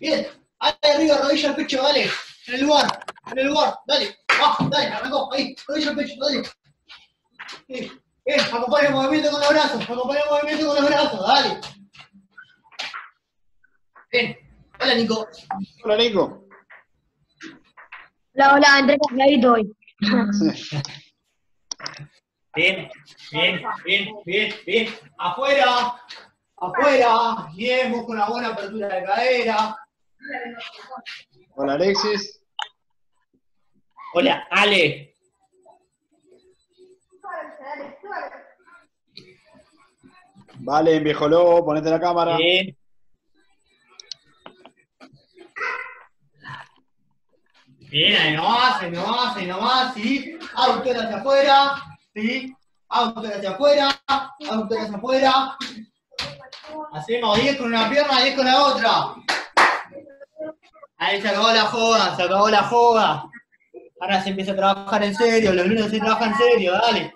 Bien. Ahí arriba, rodilla al pecho, dale. En el lugar, en el lugar, dale. Va, dale, arrancó. Ahí, rodilla al pecho, dale. Bien, bien, acompaña el movimiento con los brazos, acompaña el movimiento con los brazos, dale. Bien, hola Nico. Hola, Nico. Hola, hola, entré cafeadito hoy. Bien, bien, bien, bien, bien. Afuera, afuera. Bien, busca una buena apertura de cadera. Hola, Alexis. Hola, Ale. Vale, viejo lobo, ponete la cámara. Bien. Bien, ahí nomás, ahí nomás, ahí nomás, sí. Autor hacia afuera, sí. Autor hacia afuera, autor hacia afuera. Hacemos 10 con una pierna, 10 con la otra. Ahí se acabó la joda, se acabó la joda. Ahora se empieza a trabajar en serio, los lunes se trabaja en serio, dale.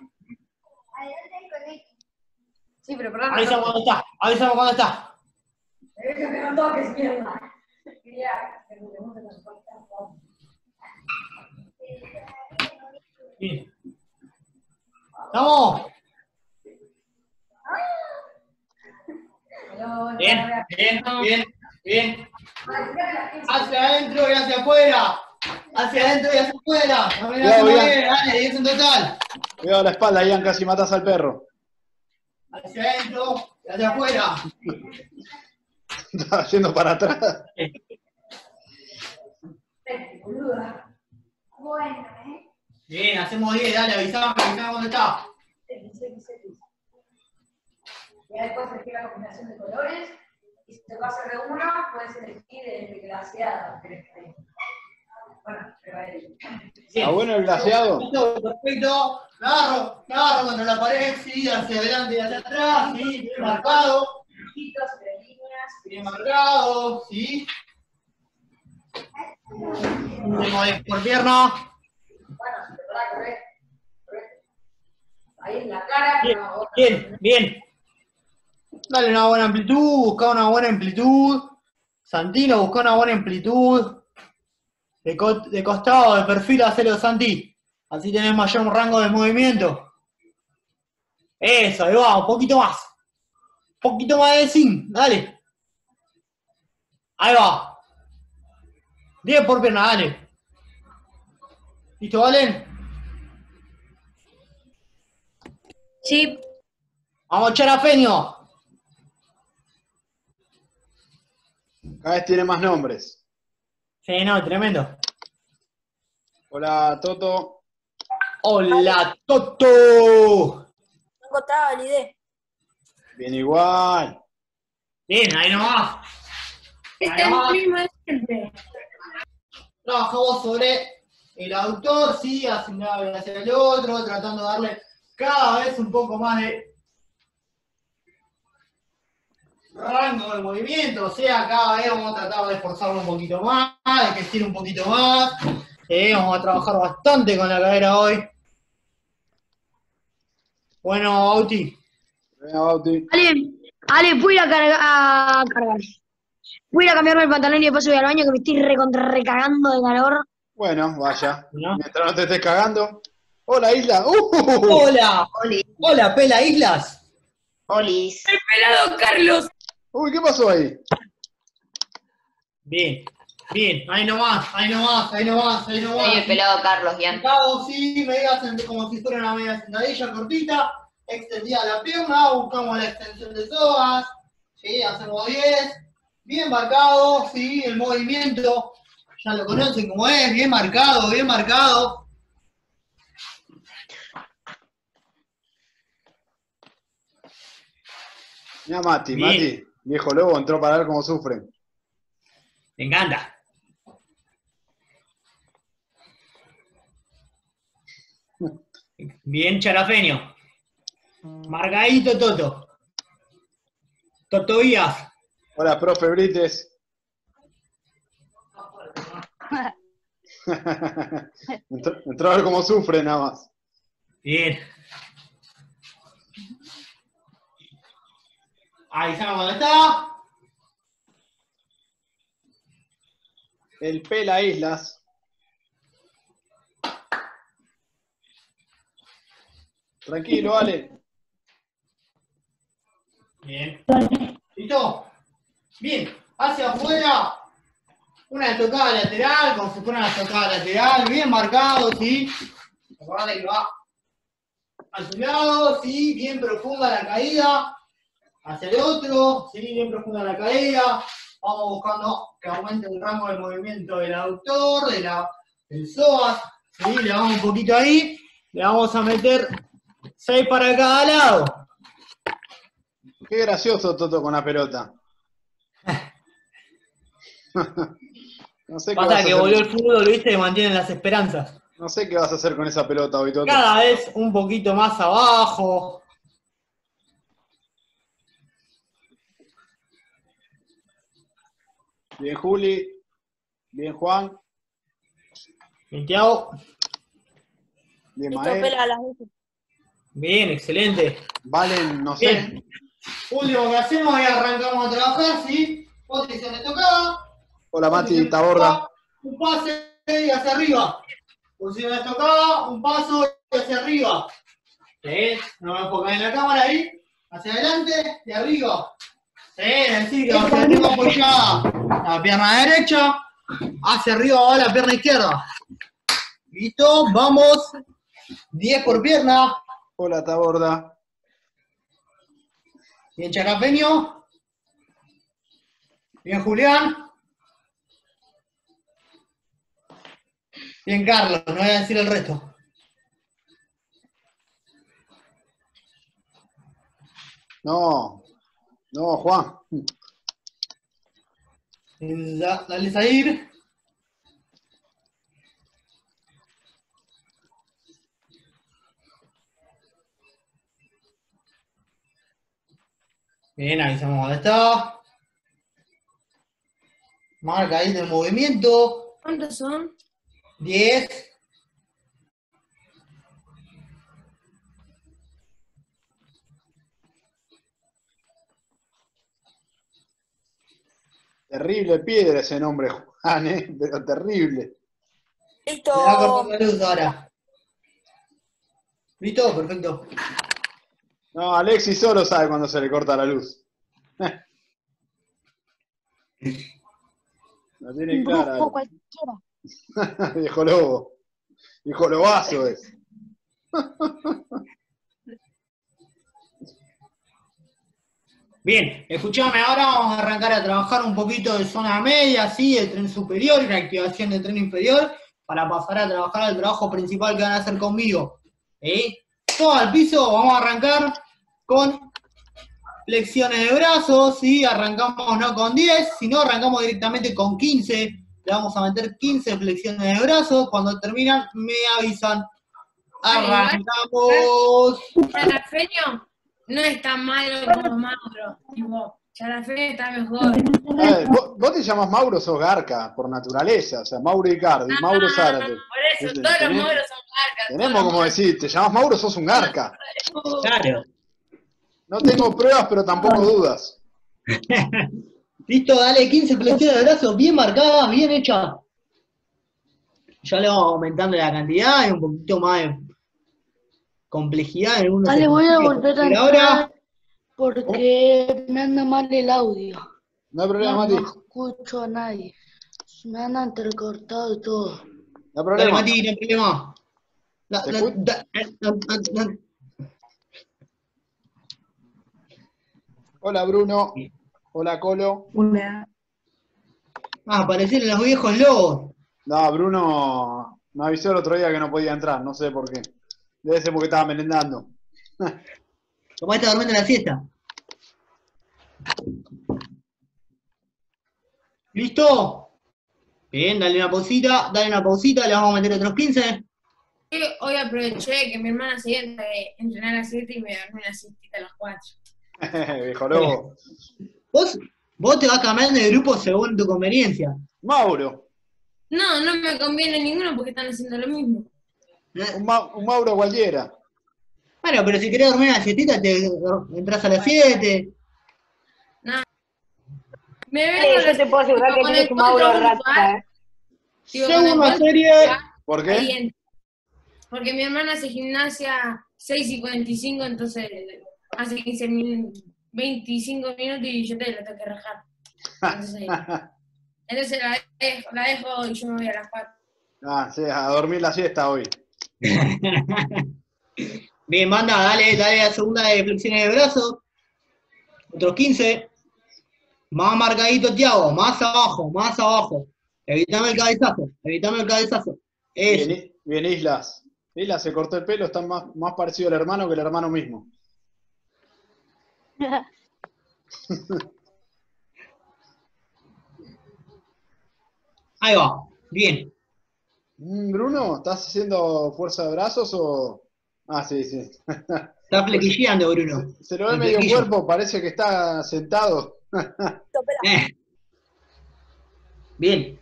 Sí, pero perdón. Avísame cuando está, avísame cuando está. Bien. ¿Estamos? Bien, bien, bien, bien. Hacia adentro y hacia afuera. Hacia adentro y hacia afuera. Cuidado, bien, dale, 10 en total. Cuidado la espalda, Ian, casi matas al perro. Hacia adentro y hacia afuera. Estaba yendo para atrás. Bien, hacemos 10, dale, avisame, avisame cuando está. Ya después elegir la combinación de colores. Y si te vas a hacer de uno, puedes elegir el glaseado. que eres ahí. Bueno, pero ahí. ¿Está bueno el glaseado? Perfecto, me agarro contra la pared, sí, hacia adelante y hacia atrás, sí, bien marcado, líneas. bien marcado, sí. 10 por pierna. Bueno, si te va a correr. correcto. Ahí en la cara. Bien, bien. Dale una buena amplitud, busca una buena amplitud. Santino, busca una buena amplitud. De, co- de costado, de perfil, hacelo Santi. Así tenés mayor rango de movimiento. Eso, ahí va, un poquito más. Un poquito más de zinc, dale. Ahí va. 10 por pierna, dale. ¿Listo, Valen? Sí, Vamos a Cada vez tiene más nombres. Sí, no, tremendo. Hola, Toto. Hola, Toto. no encontraba la idea. Bien igual. Bien, ahí nomás. Este es el mismo de siempre. Trabajamos sobre el autor, sí, asignado hacia el otro, tratando de darle cada vez un poco más de rango de movimiento, o sea, cada vez vamos a tratar de esforzarlo un poquito más, de que estire un poquito más. Eh, vamos a trabajar bastante con la cadera hoy. Bueno, Auti, Venga, Bauti. Ale, Ale, ¿puedo ir a, carga- a cargar? Voy a cambiarme el pantalón y después voy al baño que me estoy recontra recagando de calor. Bueno, vaya. ¿no? Mientras no te estés cagando. Hola, Isla. ¡Uh! Hola, hola, Pela Islas. Olis. ¡Pelado, Carlos! Uy, ¿qué pasó ahí? Bien, bien, ahí nomás, ahí nomás, ahí nomás, ahí nomás. Soy el pelado Carlos, Ian. Sentado, sí, medias en- como si fuera una media sentadilla cortita, extendida la pierna, buscamos la extensión de psoas, sí, hacemos 10, bien marcado, sí, el movimiento, ya lo conocen como es, bien marcado, bien marcado. Mira Mati, Bien. Mati. Viejo lobo entró para ver cómo sufren. Me encanta. Bien, charafeño. Margadito Toto. Toto Díaz. Hola, profe Brites. entró, entró a ver cómo sufre nada más. Bien. Ahí sabe dónde está. El Pela Islas. Tranquilo, Ale. Bien. ¿Listo? Bien. Hacia afuera. Una tocada lateral, como si fuera una tocada lateral, bien marcado, ¿sí? Acordate que va a su lado, ¿sí? Bien profunda la caída. Hacia el otro, ¿sí? Bien profunda la caída. Vamos buscando que aumente el rango de movimiento del aductor, de la, del psoas, ¿sí? Le damos un poquito ahí. Le vamos a meter 6 para cada lado. Qué gracioso Toto con la pelota. no sé Pasa que volvió el fútbol, viste, que mantienen las esperanzas. No sé qué vas a hacer con esa pelota hoy, Toto. Cada vez un poquito más abajo. Bien, Juli. Bien, Juan. Bien, Thiago. Bien, Mael. Bien, excelente. Valen, no sé. Bien. Último que hacemos es arrancamos a trabajar, ¿sí? Posición de tocada. Hola, Mati Taborda. Un pase y hacia arriba. Posición de tocada, un paso y hacia arriba. ¿Sí? No me enfocan en la cámara ahí. Hacia adelante y arriba. Sí, decir, o sea, tengo apoyada la pierna derecha. Hacia arriba va la pierna izquierda. Listo, vamos. 10 por pierna. Hola, Taborda. Bien, Charafeño. Bien, Julián. Bien, Carlos. No voy a decir el resto. No. No, Juan. Da- Dale, Zair. Bien, avisamos dónde está. Marca ahí del movimiento. ¿Cuántos son? 10. Terrible piedra ese nombre, Juan, ¿eh? Pero terrible. Se va a Listo. cortar la luz ahora. ¿Listo? Perfecto. No, Alexis solo sabe cuando se le corta la luz. La tiene Un clara. brujo cualquiera. Viejo lobo. Viejo lobazo es. Bien, escuchame, ahora vamos a arrancar a trabajar un poquito de zona media, ¿sí? El tren superior y la activación del tren inferior para pasar a trabajar el trabajo principal que van a hacer conmigo. ¿sí? Todo al piso, vamos a arrancar con flexiones de brazos, ¿sí? Arrancamos no con 10, sino arrancamos directamente con 15. Le vamos a meter 15 flexiones de brazos. Cuando terminan, me avisan. Arrancamos. No es tan malo como Mauro. Tipo, Charafeño está mejor. A ver, vos, vos te llamas Mauro, sos Garca, por naturaleza. O sea, Mauro Icardi, Mauro Zárate. Por eso, todos los Mauros son carcas. Tenemos como decir, te llamas Mauro, sos un Garca. Claro. No tengo pruebas, pero tampoco dudas. Listo, dale 15 flexiones de brazos bien marcadas, bien hechas. Ya le vamos aumentando la cantidad y un poquito más de complejidad en algunos Dale, voy a volver a Pero ahora, entrar porque me anda mal el audio. No hay problema, No, Mati. no escucho a nadie. Me han entrecortado todo. No hay dale problema. Mati, no hay problema. La- ¿Te la- da- Hola, Bruno. Hola, Colo. Ah, aparecieron los viejos lobos. No, Bruno me avisó el otro día que no podía entrar, no sé por qué. Debe ser porque estaba merendando. Como está durmiendo la siesta. ¿Listo? Bien, dale una pausita, dale una pausita, le vamos a meter otros 15. Yo Hoy aproveché que mi hermana se iba a entrenar a las 7 y me dormí una siestita a las 4. Viejo lobo. Vos, vos te vas cambiando de grupo según tu conveniencia. Mauro. No, no me conviene ninguno porque están haciendo lo mismo. Un, Ma- un Mauro cualquiera. Bueno, pero si querés dormir a la siestita, te entras a las 7. Me Eh, vengo yo te puedo asegurar que con tienes el un Mauro rata, eh. Segunda serie. ¿Por qué? Porque mi hermana hace gimnasia 6 y 45, entonces hace 15 min- 25 minutos y yo te la tengo que rajar. Entonces, entonces la, dejo, la dejo y yo me voy a las 4. Ah, sí, a dormir la siesta hoy. Bien, manda, dale, dale la segunda de flexiones de brazos. Otros 15. Más marcadito, Tiago, más abajo, más abajo. Evitame el cabezazo, evitame el cabezazo. Eso. Bien, bien, Islas. Islas se cortó el pelo, está más, más parecido al hermano que el hermano mismo. Ahí va, bien. Mm, Bruno, ¿estás haciendo fuerza de brazos o...? Ah, sí, sí. Está flequilleando, Bruno. Se lo ve El medio flequillo. cuerpo, parece que está sentado. Eh. Bien.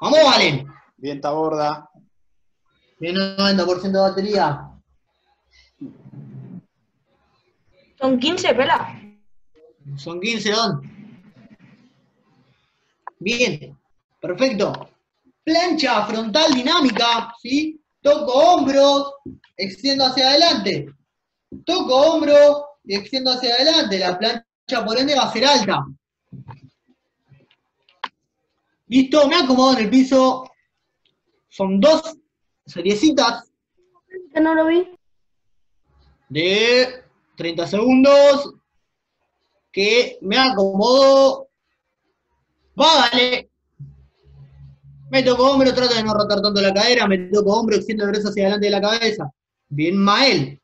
Vamos, Valen. Bien, Taborda. Bien, 90% de batería. Son 15, pela. Son 15, Don. Bien, perfecto. Plancha frontal dinámica, ¿sí? Toco hombros, extiendo hacia adelante. Toco hombro y extiendo hacia adelante. La plancha, por ende, va a ser alta. Listo, me acomodo en el piso. Son dos seriecitas Que no lo vi. de 30 segundos que me acomodo. Va, dale. Me toco hombro, trato de no rotar tanto la cadera, me toco hombro, extiendo el brazo hacia adelante de la cabeza. Bien, Mael.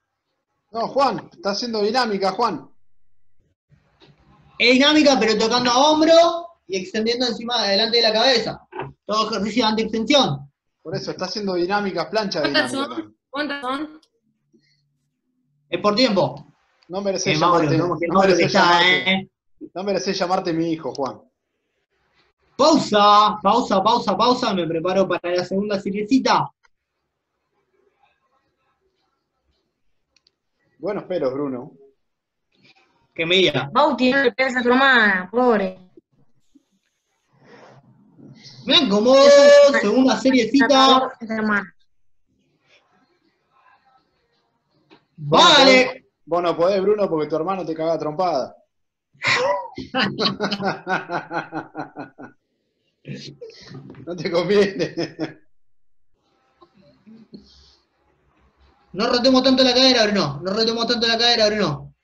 No, Juan, está haciendo dinámica, Juan. Es dinámica, pero tocando a hombro y extendiendo encima adelante de la cabeza. Todo ejercicio de antiextensión. Por eso, está haciendo dinámicas, plancha ¿Cuántas dinámica. son? ¿Cuántas son? Es por tiempo. No mereces Mauro, llamarte, no, no mereces llamarte, eh. no mereces llamarte mi hijo, Juan. Pausa, pausa, pausa, pausa. Me preparo para la segunda seriecita. Buenos pelos, Bruno. Que me diga. Bauti, no le pegas a tu hermana, pobre. Me acomodo, segunda seriecita. Vale. Vos no podés, Bruno, porque tu hermano te caga trompada. no te conviene. No rotemos tanto la cadera, Bruno. No rotemos tanto la cadera, Bruno.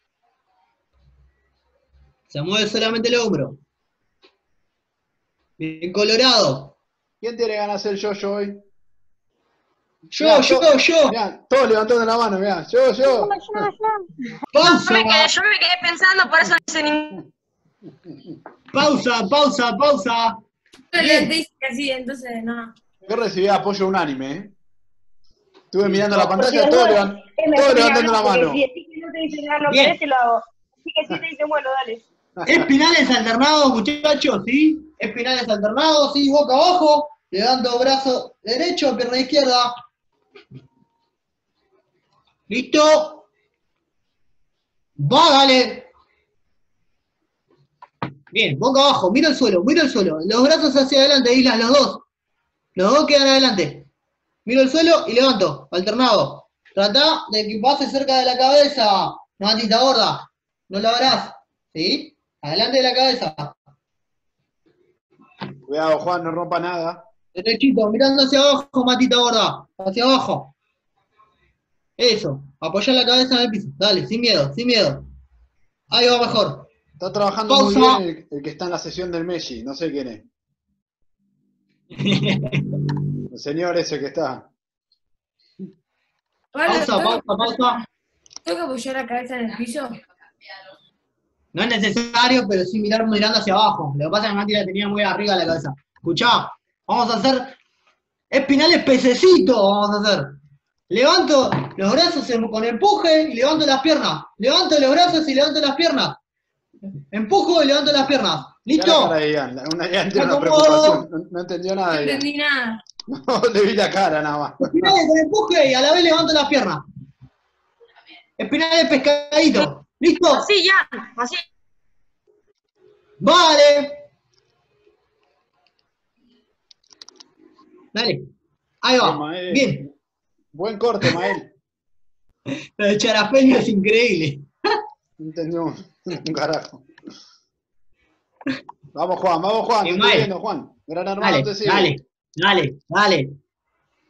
Se mueve solamente el hombro. Bien colorado. ¿Quién tiene ganas de ser yo, yo hoy? Yo, Mirá, yo, yo. Mirá, todos levantando la mano, mirá. Yo, yo. Yo me, Pausa, quedé, yo me quedé pensando, por eso no hice ningún. pausa, pausa, pausa. Yo Bien. le dije así, entonces no. Yo recibí apoyo unánime, ¿eh? Estuve mirando la pantalla, todos, levantando la mano. Si que no te dicen nada, lo Bien. querés, te lo hago. Sí que sí te dicen, bueno, dale. Espinales alternados, muchachos, ¿sí? Espinales alternados, ¿sí? Boca abajo. Levando brazo derecho, pierna izquierda. ¿Listo? Va, dale. Bien, boca abajo, mira el suelo, mira el suelo. Los brazos hacia adelante, islas, los dos. Los dos quedan adelante. Miro el suelo y levanto, alternado. Trata de que pase cerca de la cabeza, matita gorda. No lo harás, ¿sí? Adelante de la cabeza. Cuidado, Juan, no rompa nada. Derechito, mirando hacia abajo, matita gorda. Hacia abajo. Eso. Apoyar la cabeza en el piso. Dale, sin miedo, sin miedo. Ahí va mejor. Está trabajando Pausa. muy bien el, el que está en la sesión del Messi, no sé quién es. El señor ese que está. Pausa, ¿tengo, pausa, pausa. tengo que apoyar la cabeza en el piso? No es necesario, pero sí mirar mirando hacia abajo. Lo que pasa es que Mati la tenía muy arriba de la cabeza. Escuchá, vamos a hacer espinales pececito, vamos a hacer. Levanto los brazos con empuje y levanto las piernas. Levanto los brazos y levanto las piernas. Empujo y levanto las piernas. La ¿Listo? cara de Ian, una, Ian tiene Me una acomodo. preocupación. No, no entendió No nada, Ian. entendí nada. No, le vi la cara nada más. Espinales con empuje y a la vez levanto las piernas. Espinales pescadito. ¿Listo? Así, ya, así. Vale. Dale. Ahí va. Mael. Bien. Buen corte, Mael. Lo de Charafeño es increíble. No entendió un, carajo. Vamos, Juan, vamos, Juan. Bien, estoy viendo, Juan. Gran hermano Dale, te sigue. dale, dale, dale.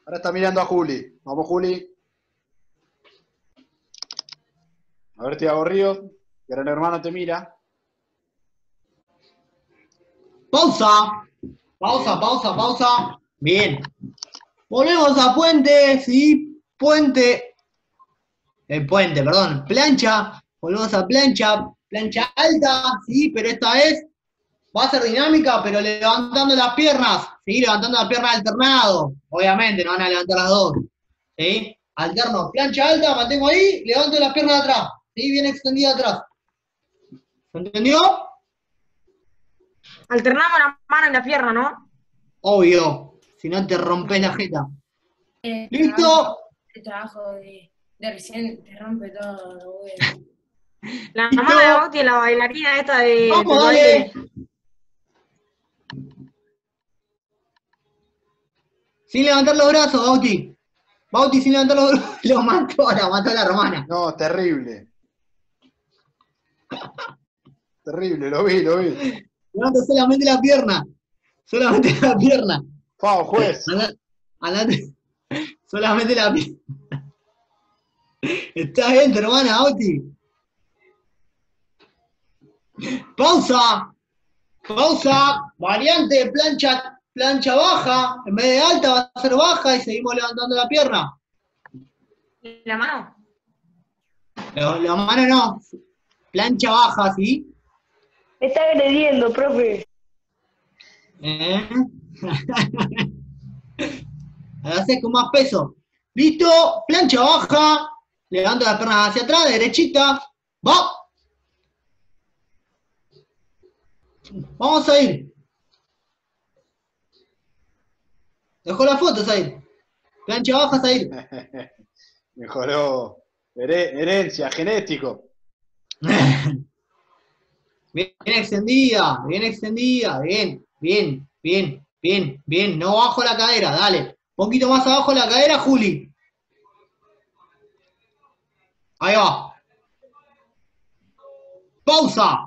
Ahora está mirando a Juli. Vamos, Juli. A ver, Tiago Ríos. Gran hermano te mira. Pausa. Pausa, pausa, pausa. Bien. Volvemos a puente, sí. Puente. El puente, perdón. Plancha. Volvemos a plancha. Plancha alta, sí, pero esta vez va a ser dinámica, pero levantando las piernas. Sí, levantando las piernas alternado. Obviamente, no van a levantar las dos. ¿Sí? Alterno. Plancha alta, mantengo ahí, levanto las piernas de atrás. Sí, bien extendida atrás. ¿Se entendió? Alternamos la mano y la pierna, ¿no? Obvio, si no te rompes la jeta. Eh, ¿Listo? El trabajo de, de recién te rompe todo, güey. La mamá de Bauti, la bailarina esta de... Vamos, dale. Sin levantar los brazos, Bauti. Bauti sin levantar los brazos. Lo mató, la mató a la romana. No, terrible. Terrible, lo vi, lo vi. Levanta solamente la pierna. Solamente la pierna. Fao, juez. Adelante. Solamente la pierna. Está bien, hermana, Bauti. Pausa. Pausa. Variante, plancha, plancha baja. En vez de alta va a ser baja y seguimos levantando la pierna. ¿Y la mano? La, la mano no. Plancha baja, ¿sí? Me está agrediendo, profe. ¿Eh? Haces con más peso. ¿Listo? Plancha baja. Levanto las piernas hacia atrás, derechita. ¡Va! Vamos a ir. Dejó la foto, Zair. Plancha baja, Zair. Mejoró. Here- herencia, genético. Bien extendida, bien extendida, bien, bien, bien, bien, bien. No bajo la cadera, dale. Poquito más abajo la cadera, Juli. Ahí va. Pausa.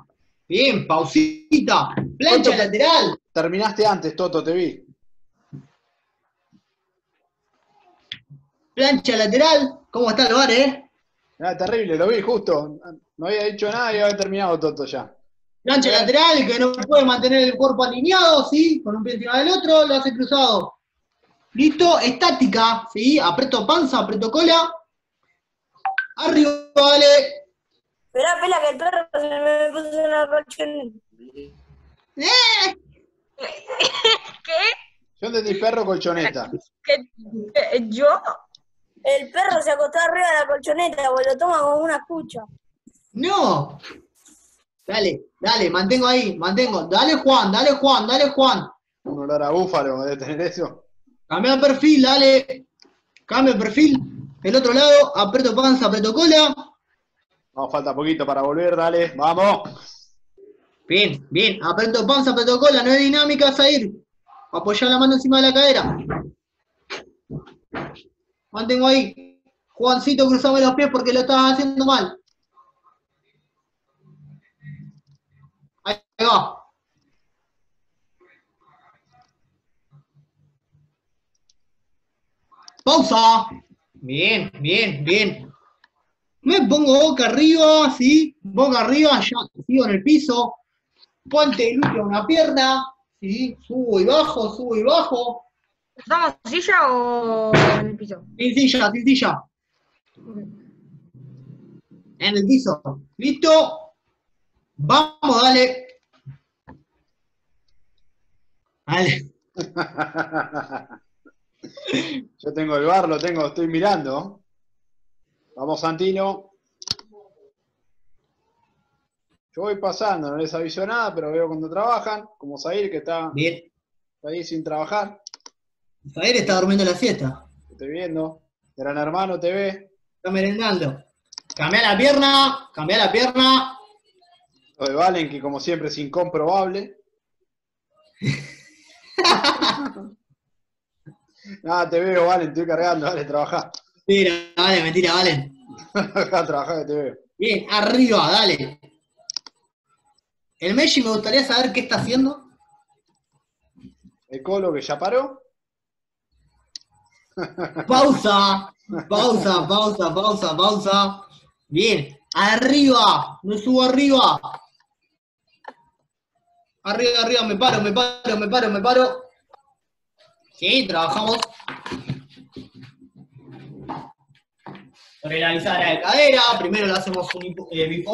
Bien, pausita. Plancha ¿Cuánto- lateral. Terminaste antes, Toto, te vi. Plancha lateral. ¿Cómo está el bar, eh? Era terrible, lo vi justo. No había dicho nada y había terminado Toto ya. Plancha lateral, que no puede mantener el cuerpo alineado, ¿sí? Con un pie encima del otro, lo hace cruzado. Listo, estática, ¿sí? Aprieto panza, aprieto cola. Arriba, dale. Esperá, espera, que el perro se me puso en la colchón. ¡Eh! Yo entendí perro colchoneta. ¿Qué? ¿Qué? ¿Yo? El perro se acostó arriba de la colchoneta, lo toma como una escucha. ¡No! Dale, dale, mantengo ahí, mantengo. Dale, Juan, dale, Juan, dale, Juan. Un olor a búfalo de tener eso. Cambia el perfil, dale. Cambia el perfil. El otro lado, aprieto panza, aprieto cola. Vamos, falta poquito para volver, dale. Vamos. Bien, bien. Aprieto panza, aprieto cola. No es dinámica, Zair. Apoyá la mano encima de la cadera. Mantengo ahí. Juancito, cruzame los pies porque lo estás haciendo mal. Ahí va. Pausa. Bien, bien, bien. Me pongo boca arriba, ¿sí? Boca arriba, ya sigo en el piso. Ponte glúteo a una pierna, ¿sí? Subo y bajo, subo y bajo. ¿Estamos en silla o en el piso? Sin silla, sin silla. En el piso. ¿Listo? Vamos, dale. Dale. Yo tengo el bar, lo tengo, estoy mirando. Vamos, Santino. Yo voy pasando, no les aviso nada, pero veo cuando trabajan, como Zair, que está Bien. ahí sin trabajar. Jair está durmiendo la siesta. Te estoy viendo. Gran hermano te ve. Está merendando. Cambia la pierna, cambia la pierna. Lo de Valen, que como siempre es incomprobable. Ah, te veo, Valen, estoy cargando, dale, trabajá. Mentira, dale, mentira, trabajá que te veo. Bien, arriba, dale. El Messi me gustaría saber qué está haciendo. El Colo que ya paró. Pausa, pausa, pausa, pausa, pausa. Bien, arriba, me subo arriba. Arriba, arriba, me paro, me paro, me paro, me paro. Sí, trabajamos. Bisagra de cadera, primero le hacemos un eh.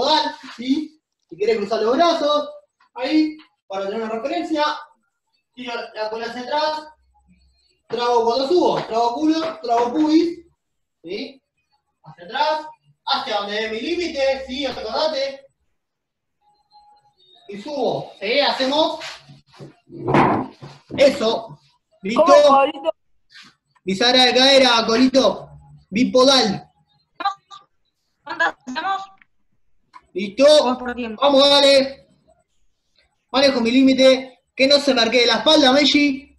Si querés cruzar los brazos, ahí, para tener una referencia. Tiro la cola hacia atrás, trago cuando subo, trago culo, trago pubis, ¿sí? Hacia atrás, hacia donde dé mi límite, ¿sí? Acordate. Y subo, ¿sí? Hacemos eso. ¿Listo? Bisagra de cadera, colito. Bipodal. ¿Cuántas hacemos? ¿Listo? Vamos por tiempo. Vamos, dale. Manejo mi límite. Que no se marque de la espalda, Messi.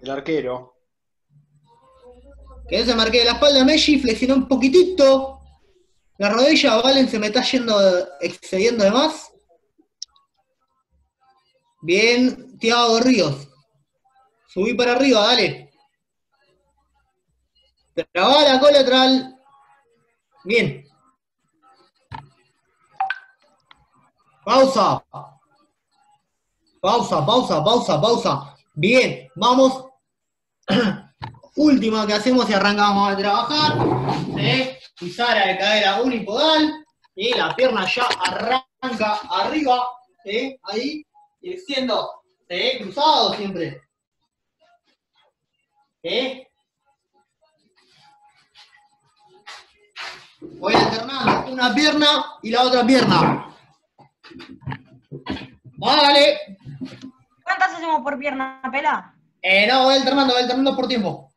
El arquero. Que no se marque de la espalda, Messi. Flexiona un poquitito. La rodilla, Valen, se me está yendo, excediendo de más. Bien, Tiago Ríos. Subí para arriba, dale. Trabá la colateral. Bien. Pausa. Pausa, pausa, pausa, pausa. Bien, vamos. Última que hacemos y arrancamos a trabajar. ¿sí? Pisara de cadera unipodal. ¿sí? La pierna ya arranca arriba. Ahí. Y ¿sí? cruzado siempre. ¿sí? Voy alternando una pierna y la otra pierna. Vale. ¿Cuántas hacemos por pierna, pela? Eh, no, voy alternando, voy alternando por tiempo.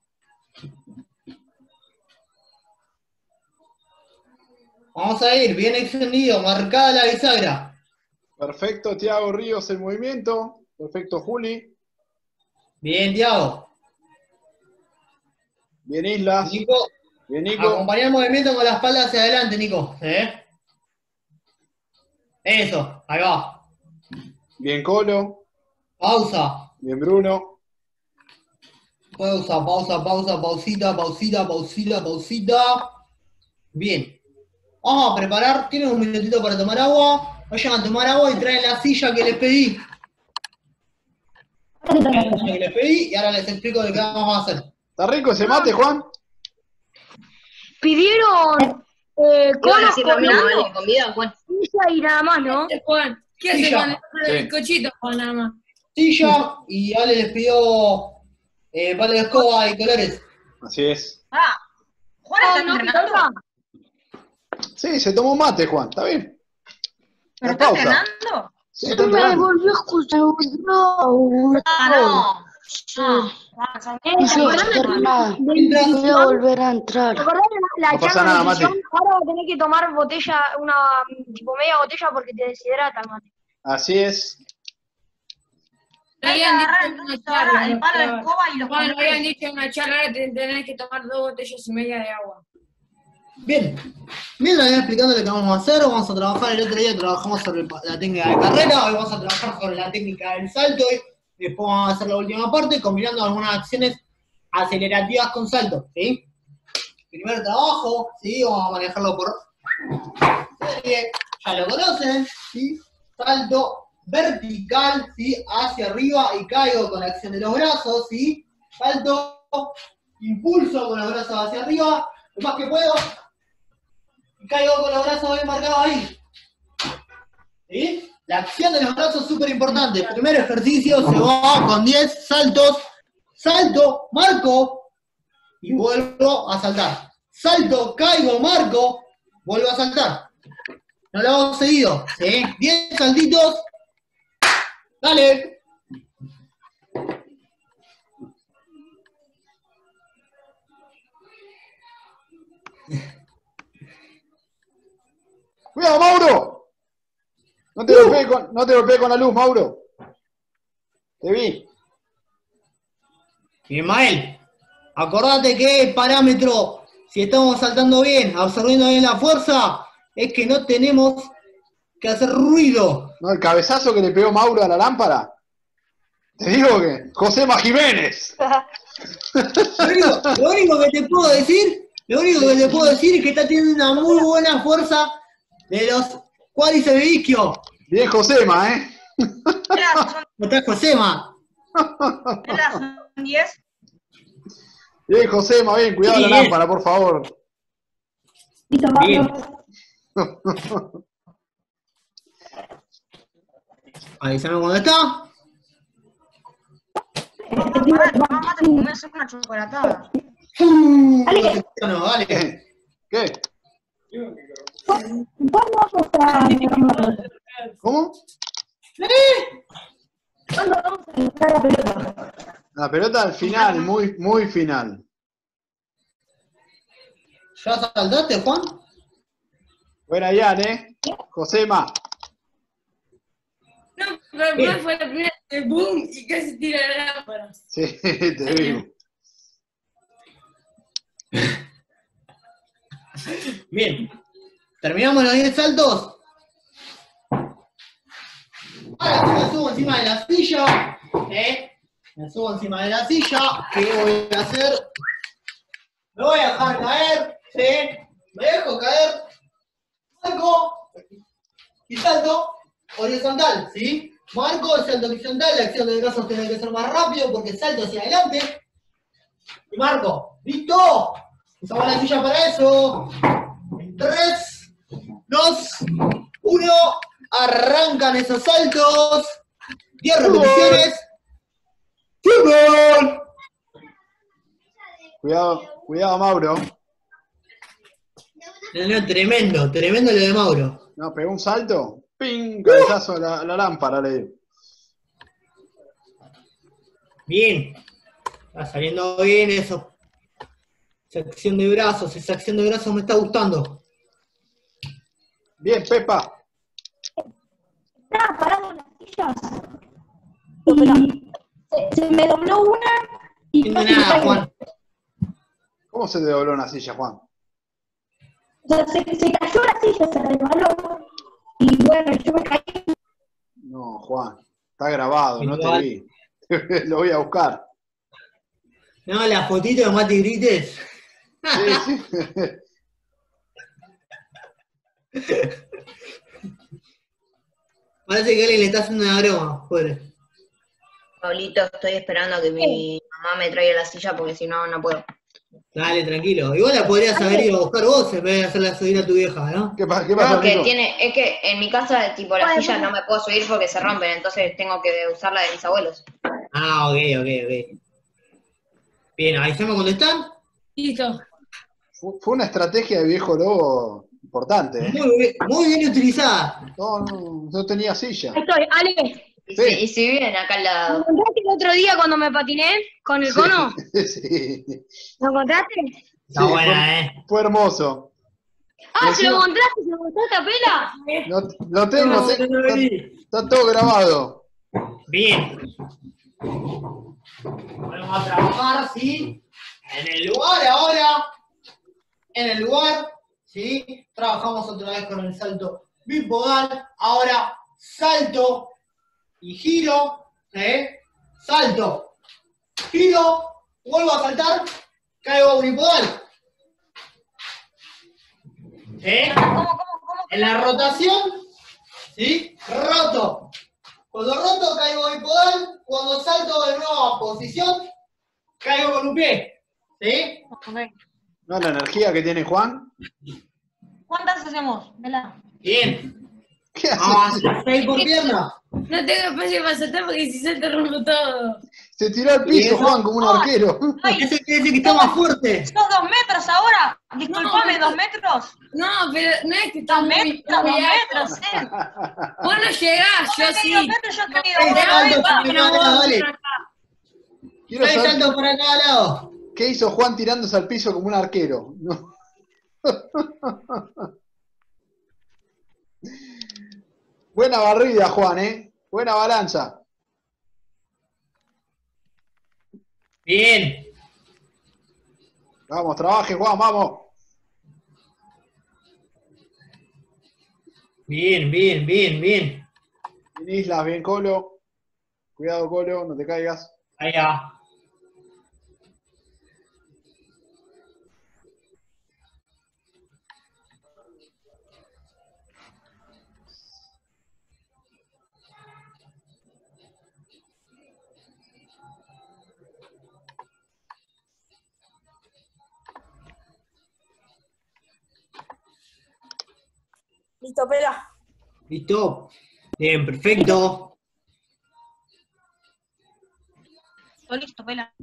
Vamos a ir bien extendido, marcada la bisagra. Perfecto, Tiago Ríos el movimiento. Perfecto, Juli. Bien, Tiago. Bien, Islas. Nico, Bien, Nico. acompañar el movimiento con la espalda hacia adelante, Nico. ¿eh? Eso, ahí va. Bien, Colo. Pausa. Bien, Bruno. Pausa, pausa, pausa, pausita, pausita, pausita, pausita. Bien. Vamos a preparar. Tienen un minutito para tomar agua. Vayan a tomar agua y traen la silla que les pedí. Traen la silla que les pedí y ahora les explico de qué vamos a hacer. ¿Está rico ese mate, Juan? Pidieron eh, conos con mismo, hielo, ¿vale? Comida, Juan. pizza y nada más, ¿no? ¿Qué hace Juan? ¿Qué hace ya. Juan? El Sí. cochito, Juan, nada más. Silla y Ale les pidió eh, palo de escoba y colores. Así es. Ah, Juan Ah, está ¿no? entrenando. Sí, se tomó un mate, Juan. ¿Está bien? ¿Pero está entrenando? Sí, está No me entrenando. volvió a escuchar. No. Ah, no. No Voy a nutrición. volver a entrar. La, la No pasa charla nada, Mati. ahora va a tener que tomar botella, una tipo media botella porque te deshidrata, mate. Así es. Le habían dicho en una ahora charla, el palo de ¿no? escoba y los le habían dicho una charla te- tenés que tomar dos botellas y media de agua. Bien. Mientras voy explicando lo que vamos a hacer, vamos a trabajar el otro día, trabajamos sobre la técnica de carrera, hoy vamos a trabajar sobre la técnica del salto, y después vamos a hacer la última parte combinando algunas acciones acelerativas con salto, ¿sí? Primer trabajo, ¿sí? Vamos a manejarlo por serie, ya lo conocen, ¿sí? Salto vertical, ¿sí? Hacia arriba y caigo con la acción de los brazos, ¿sí? Salto, impulso con los brazos hacia arriba, lo más que puedo, y caigo con los brazos bien marcados ahí. ¿Sí? La acción de los brazos es súper importante. Primer ejercicio se va con 10 saltos. Salto, marco y vuelvo a saltar. Salto, caigo, marco, vuelvo a saltar. No lo hago seguido. ¿sí? 10 saltitos. Dale. ¡Cuidado, Mauro! No te golpees con, no te golpees con la luz, Mauro. Te vi. Ismael, acordate que el parámetro, si estamos saltando bien, absorbiendo bien la fuerza, es que no tenemos que hacer ruido. ¿No? El cabezazo que le pegó Mauro a la lámpara. Te digo que. Josema Jiménez. Lo único, lo único que te puedo decir, lo único que te puedo decir es que está teniendo una muy buena fuerza de los cuádriceps de isquio. Bien Josema, ¿eh? ¿No está Josema? son 10. Bien Josema, bien, cuidado la Bien. lámpara, por favor. Listo, Bien. Avísame cuando está. Voy a hacer una chocolatada. Ale. No, dale. ¿Qué? ¿Cuándo vamos a ¿Cómo? ¿Cuándo vamos a entrar la pelota? La pelota al final, muy, muy final. ¿Ya saltaste, Juan? Buena Ian, ¿eh? Josema. No, pero no fue la primera que boom y casi tira la lámpara. Sí, te digo. Bien. ¿Terminamos los 10 saltos? Ahora me subo encima de la silla. ¿eh? Me subo encima de la silla. ¿Qué voy a hacer? Me voy a dejar caer. ¿sí? Me dejo caer. Marco. Y salto horizontal. ¿sí? Marco, salto horizontal. La acción de brazos tiene que ser más rápido porque salto hacia adelante. Y marco. ¿Listo? Usamos la silla para eso. 3, 2, 1. Arrancan esos saltos. 10 repeticiones. ¡Fútbol! Cuidado, cuidado, Mauro. No, no, tremendo, tremendo lo de Mauro. No, pegó un salto. ¡Ping! Cabezazo a la, lámpara, le digo. Bien. Está saliendo bien eso. Esa acción de brazos, esa acción de brazos me está gustando. Bien, Pepa. Estaba parado en las sillas. Se, se me dobló una y No nada. Juan. ¿Cómo se te dobló una silla, Juan? O sea, se, se cayó la silla, se resbaló. Y bueno, yo me caí. No, Juan. Está grabado, no te vi. Lo voy a buscar. No, la fotito de Mati Grites. Sí, sí. Parece que alguien le está haciendo una broma, pobre. Pablito, estoy esperando a que mi mamá me traiga la silla porque si no, no puedo. Dale, tranquilo. Igual la podrías haber ido a buscar vos en vez de hacerla subir a tu vieja, ¿no? ¿Qué, pa- qué pasa, No, que tiene, es que en mi casa, tipo, sillas bueno. no me puedo subir porque se rompen, entonces tengo que usar la de mis abuelos. Ah, ok, ok, ok. Bien, avísame cuando están. Listo. Fu- Fue una estrategia de viejo lobo importante, ¿eh? Muy bien, muy bien utilizada. No, no, no tenía silla. Ahí estoy, Ale. Y, Sí. si, y si viven acá al ¿Lo lado. encontraste el otro día cuando me patiné con el cono? Sí, ¿Lo encontraste? Está Sí, buena, ¿eh? fue hermoso. Ah, ¿se lo encontraste? ¿Se lo encontraste a pela? Lo, lo tengo, No, lo está, está todo grabado. Bien. Vamos a trabajar, ¿sí? En el lugar ahora. En el lugar, ¿sí? Trabajamos otra vez con el salto bipodal. Ahora, salto y giro, ¿eh? Salto, giro, vuelvo a saltar, caigo unipodal. ¿Eh? En la rotación, ¿sí? Roto. Cuando roto caigo bipodal, cuando salto de nuevo a posición, caigo con un pie. ¿Sí? ¿No la energía que tiene Juan? ¿Cuántas hacemos? Vela. Bien. ¿Qué hace? Vamos a hacer seis por pierna. No tengo espacio para saltar porque si salto rompo todo. Se tiró al ¿Y piso? Juan, como un arquero. ¡Ay! Ese quiere decir que está más fuerte. ¡Sos dos metros ahora! Disculpame, No, ¿dos metros? No, pero no es que está ¡Dos metros, muy dos metros, eh! Vos no llegás, yo sí. tenido metros, yo he tenido saltos ¿verdad? por cada lado, dale. Quiero saber saltos para cada lado. Qué hizo Juan tirándose al piso como un arquero. No. Buena barrida, Juan, ¿eh? Buena balanza. Bien. Vamos, trabaje, Juan, vamos. Bien, bien, bien, bien. Bien, Islas, bien, Colo. Cuidado, Colo, no te caigas. Allá. Listo, pela. ¿Listo? Bien, perfecto. Estoy listo, pela.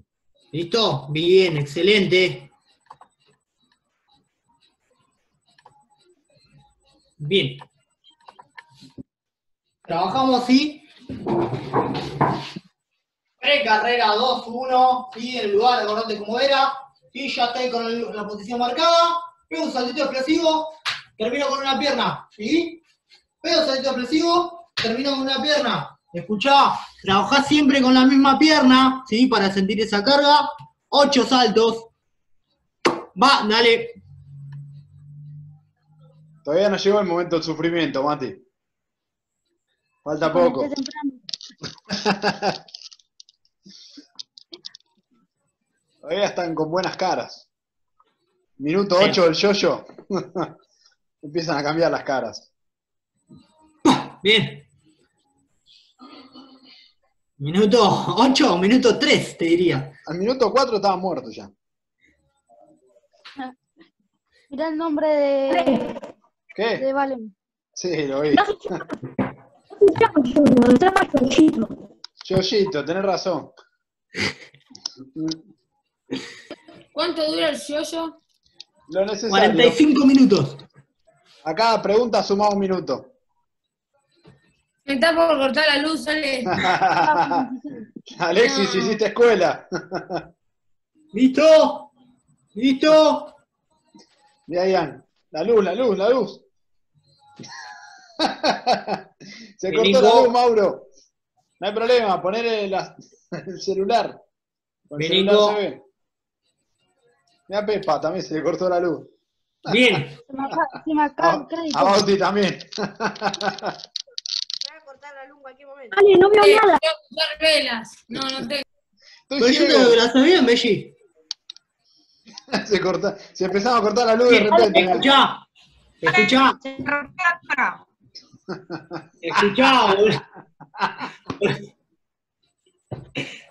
¿Listo? Bien, excelente. Bien. Trabajamos, ¿sí? Precarrera 2-1, ¿sí? En el lugar, acordate cómo era. Sí, ya estoy con el- la posición marcada. Pego un saltito explosivo, termino con una pierna, ¿sí? Pego un saltito explosivo, termino con una pierna. Escuchá, trabajá siempre con la misma pierna, ¿sí? Para sentir esa carga. Ocho saltos. Va, dale. Todavía no llegó el momento del sufrimiento, Mati. Falta poco. Todavía están con buenas caras. Minuto Sí. 8 del yoyo. Empiezan a cambiar las caras. Bien. Minuto 8 o minuto 3, te diría. Al minuto 4 estaba muerto ya. Mirá el nombre de, ¿Qué? de Valen. Sí, lo vi. Se llama Yoyito. Yoyito, tenés razón. ¿Cuánto dura el yoyo? Lo necesario. 45 minutos. A cada pregunta suma un minuto. Me está por cortar la luz, sale. Alexis, No. hiciste escuela. ¿Listo? ¿Listo? Mira, Ian. La luz, la luz, la luz. Se cortó la luz, Mauro. No hay problema, poner el celular. Con el celular se ve. Mira Pepa, también se le cortó la luz. Bien. Se me acaba, se me acaba A, el crédito. a Bauti también. Voy a cortar la luz en cualquier momento. Vale, no veo Eh, nada. velas. No, no tengo. Estoy ciego. la sabía, Belli. Se, corta, se empezaba a cortar la luz de repente. escuchá. Escuchá. Se rompió la cara. Escuchá, boludo.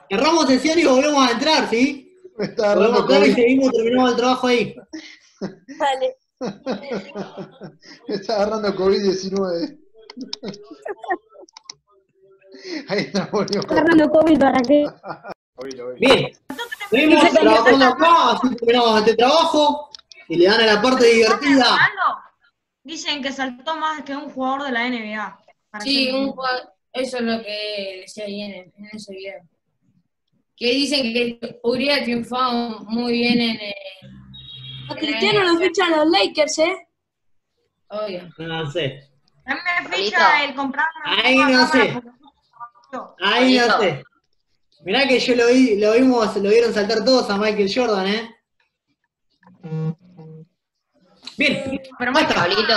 Cerramos sesión y volvemos a entrar, ¿sí? Me está Volvemos a entrar y seguimos, terminamos el trabajo ahí. Dale. Me está agarrando COVID-19. Ahí está, volvió. Agarrando COVID para que. Oí. Bien. Seguimos trabajando acá, así terminamos este trabajo y le dan a la parte divertida. Dicen que saltó más que un jugador de la NBA. Sí, que- un jugador- eso es lo que decía ahí en, en ese video. Que dicen que hubiera triunfado muy bien en el. A Cristiano lo fichan los Lakers, ¿eh? Obvio. No sé. A mí me Pablito. ficha el comprar Ahí no sé. Ahí no sé. Mirá que yo lo vi, lo vimos, lo vieron saltar todos a Michael Jordan, ¿eh? Bien, Pero está. Pablito.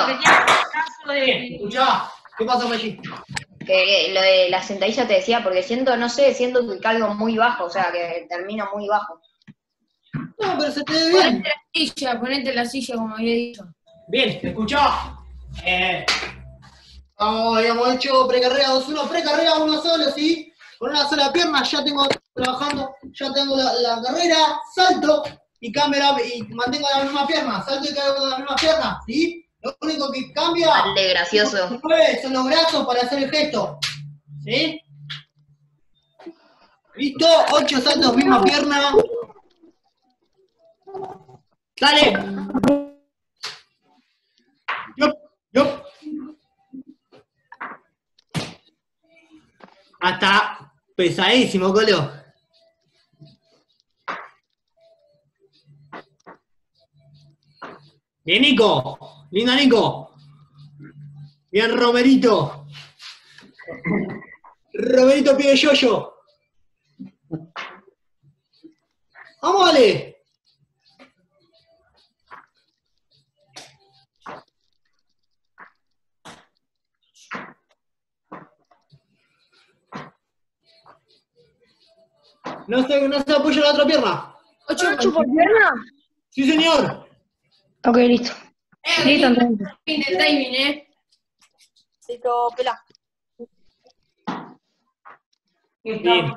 escuchá, ¿qué pasó allí? Que lo de la sentadilla te decía, porque siento, no sé, siento que calgo muy bajo, o sea, que termino muy bajo. No, pero se te ve bien. Ponete la silla, ponete la silla como había dicho. Bien, escuchá. Eh, vamos, habíamos hecho precarrera 2-1, precarrera uno solo, ¿sí? Con una sola pierna, ya tengo trabajando, ya tengo la, la carrera, salto y cámara y mantengo la misma pierna, salto y caigo con la misma pierna, ¿sí? Lo único que cambia Dale, gracioso. son los brazos para hacer el gesto, ¿sí? ¿Listo? Ocho saltos, misma pierna. Dale. Yup, yup. Hasta pesadísimo, Colo. Bien, Nico. Linda, Nico. Bien, Romerito. Romerito pide yoyo. Vamos, dale. No se, no se apoya la otra pierna. Ocho ¿Ocho por pierna? Sí, señor. Ok, listo. Eh, Listo, entonces. Fin del timing, ¿eh? Listo, pelá. Bien.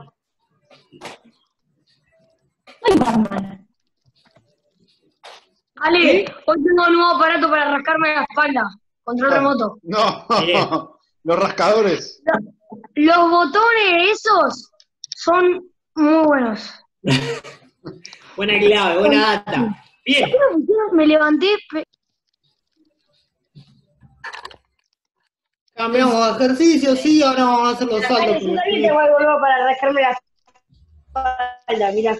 Ale, hoy tengo un nuevo aparato para rascarme la espalda. Control remoto. No, Bien. los rascadores. Los botones esos son muy buenos. Buena clave, buena data. Bien. Me levanté, pe- Cambiamos de ejercicio, sí o no, vamos a hacer los saltos. Yo también tengo algo nuevo para rascarme la espalda, mirá.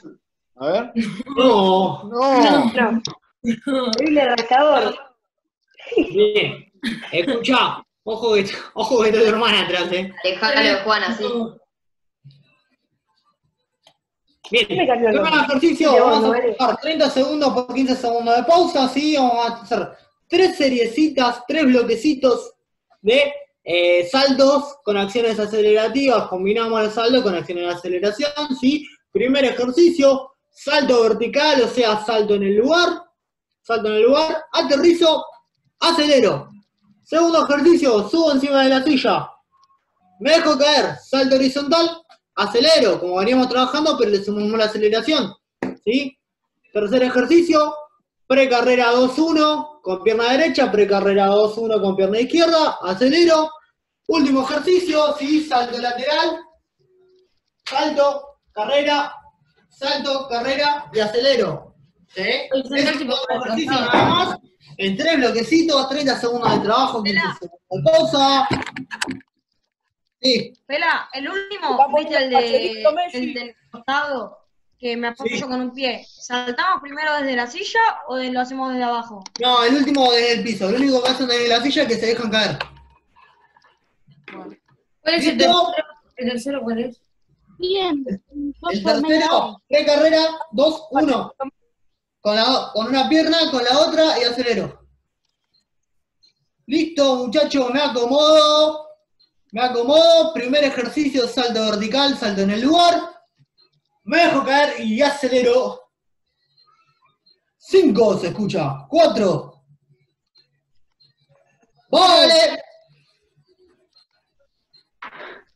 A ver. No. No. No. Horrible rascador. Bien. Escucha, ojo que, ojo que está tu hermana atrás, eh. Alejandro de Juan, así. Bien. El Primer ejercicio, Sí, vamos a dejar 30 segundos por 15 segundos de pausa, sí, vamos a hacer tres seriecitas, tres bloquecitos de eh, saltos con acciones acelerativas, combinamos el salto con acciones de aceleración, sí. Primer ejercicio, salto vertical, o sea, salto en el lugar, salto en el lugar, aterrizo, acelero. Segundo ejercicio, subo encima de la silla, me dejo caer, salto horizontal, acelero, como veníamos trabajando, pero le sumamos la aceleración. ¿Sí? Tercer ejercicio, precarrera 2-1 con pierna derecha, precarrera 2-1 con pierna izquierda, acelero. Último ejercicio, ¿sí? Salto lateral, salto, carrera, salto, carrera y acelero. ¿Sí? Esos son los ejercicios nada más. En tres bloquecitos, 30 segundos de trabajo, 15 segundos de pausa. Sí. Pela, el último, viste el, de, el del costado, que me apoyo Sí. con un pie. ¿Saltamos primero desde la silla o de- lo hacemos desde abajo? No, el último desde el piso. Lo único que hacen desde la silla es que se dejan caer. ¿Cuál es el ¿Listo? tercero? ¿El tercero cuál es? Bien. El tercero, tres carreras, dos, uno. Con, la, con una pierna, con la otra y acelero. Listo, muchachos, me acomodo. Me acomodo. Primer ejercicio, salto vertical, salto en el lugar. Me dejo caer y acelero. Cinco, se escucha. Cuatro. Vale.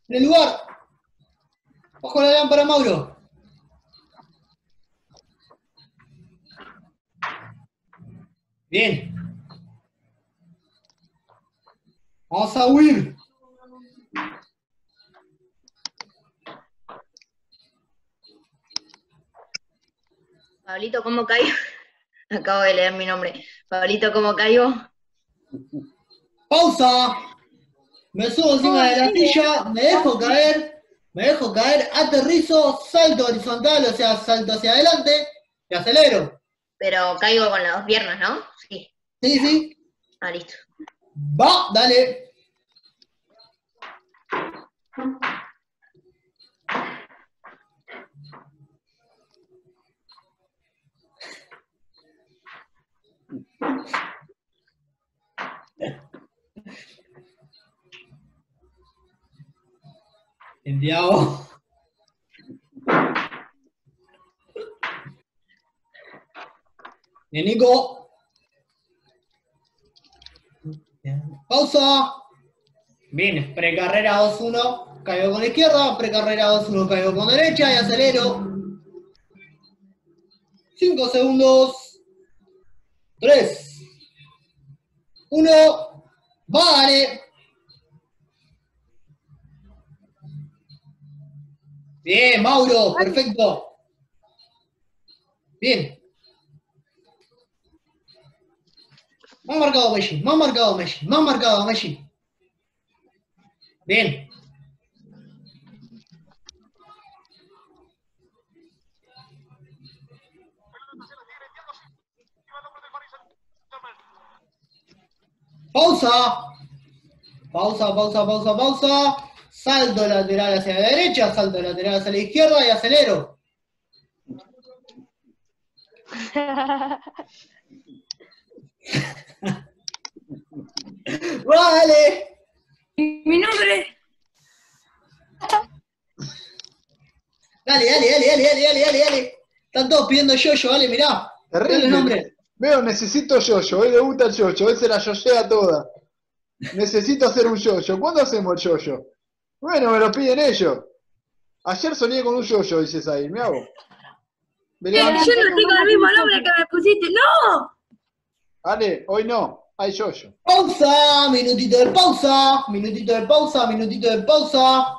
En el lugar. Ojo la lámpara, Mauro. Bien. Vamos a huir. Pablito, ¿cómo caigo? Acabo de leer mi nombre. Pablito, ¿cómo caigo? Pausa. Me subo encima de la silla, me dejo caer, me dejo caer, aterrizo, salto horizontal, o sea, salto hacia adelante y acelero. Pero caigo con las dos piernas, ¿no? Sí. Sí, sí. Ah, listo. Va, dale. Enviado. Bien, Nico. Pausa. Bien, precarrera 2-1, caigo con izquierda, precarrera 2-1, caigo con derecha y acelero. 5 segundos. 3. 1. Vale. Bien, Mauro, perfecto. Bien. Más marcado Messi, más marcado Messi, más marcado Messi. Bien. Pausa. Pausa, pausa, pausa, pausa. Salto lateral hacia la derecha, salto lateral hacia la izquierda y acelero. ¡Vale! Mi nombre. Dale, dale, dale, dale, dale, dale, dale, dale. Están todos pidiendo yo-yo, dale, mirá. Dale el Terrible. nombre. Veo, necesito yo-yo. Hoy le gusta el yo-yo. Hoy se la yoyea toda. Necesito hacer un yo-yo. ¿Cuándo hacemos el yo-yo? Bueno, me lo piden ellos. Ayer soñé con un yo-yo, dices ahí. Me hago. Me Yo no tengo el mismo nombre que me pusiste. ¡No! Ale, hoy no. Hay yo-yo. Pausa, minutito de pausa, minutito de pausa, minutito de pausa.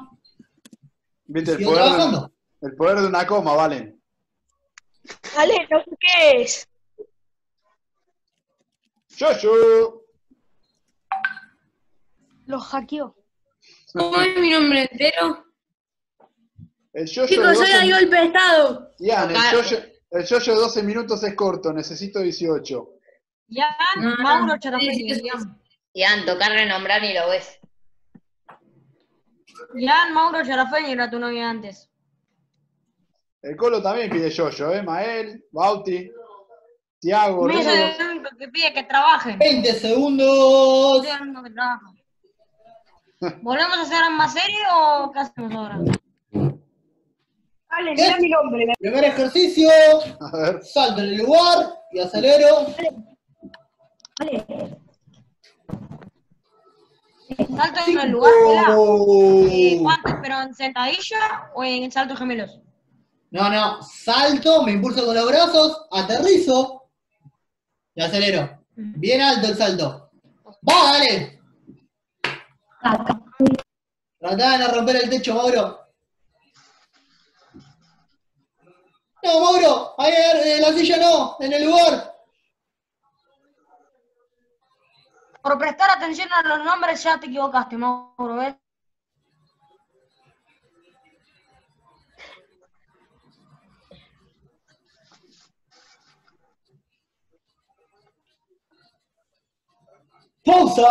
¿Viste el poder, de, el poder de una coma, Valen? Dale, no sé qué es. Yo-yo. Lo hackeó. ¿Cómo es mi nombre entero? El yo-yo de Chicos, soy 12 a golpe de estado. Ian, el el yo-yo de 12 minutos es corto. Necesito 18. Jan, Ah, Mauro. Jan. Ian, tocar renombrar y lo ves. Jan, Mauro, Charafeñi era tu novia antes. El Colo también pide yo-yo, ¿eh? Mael, Bauti, Tiago, el único que pide que trabajen. 20 segundos. Soy el único que trabaja. ¿Volvemos a hacer más serio o qué hacemos ahora? Dale, mira mi nombre. Primer ejercicio. A ver, Salto en el lugar y acelero. ¿Salto en el lugar? Ela? Eh. ¿Cuánto? ¿Pero en sentadilla o en saltos gemelos? No, no. Salto, me impulso con los brazos, aterrizo acelero. Bien alto el salto. ¡Va, dale! Tratá de no romper el techo, Mauro. No, Mauro, ahí en la silla no, en el lugar. Por prestar atención a los nombres ya te equivocaste, Mauro, ¿ves? ¡Pausa!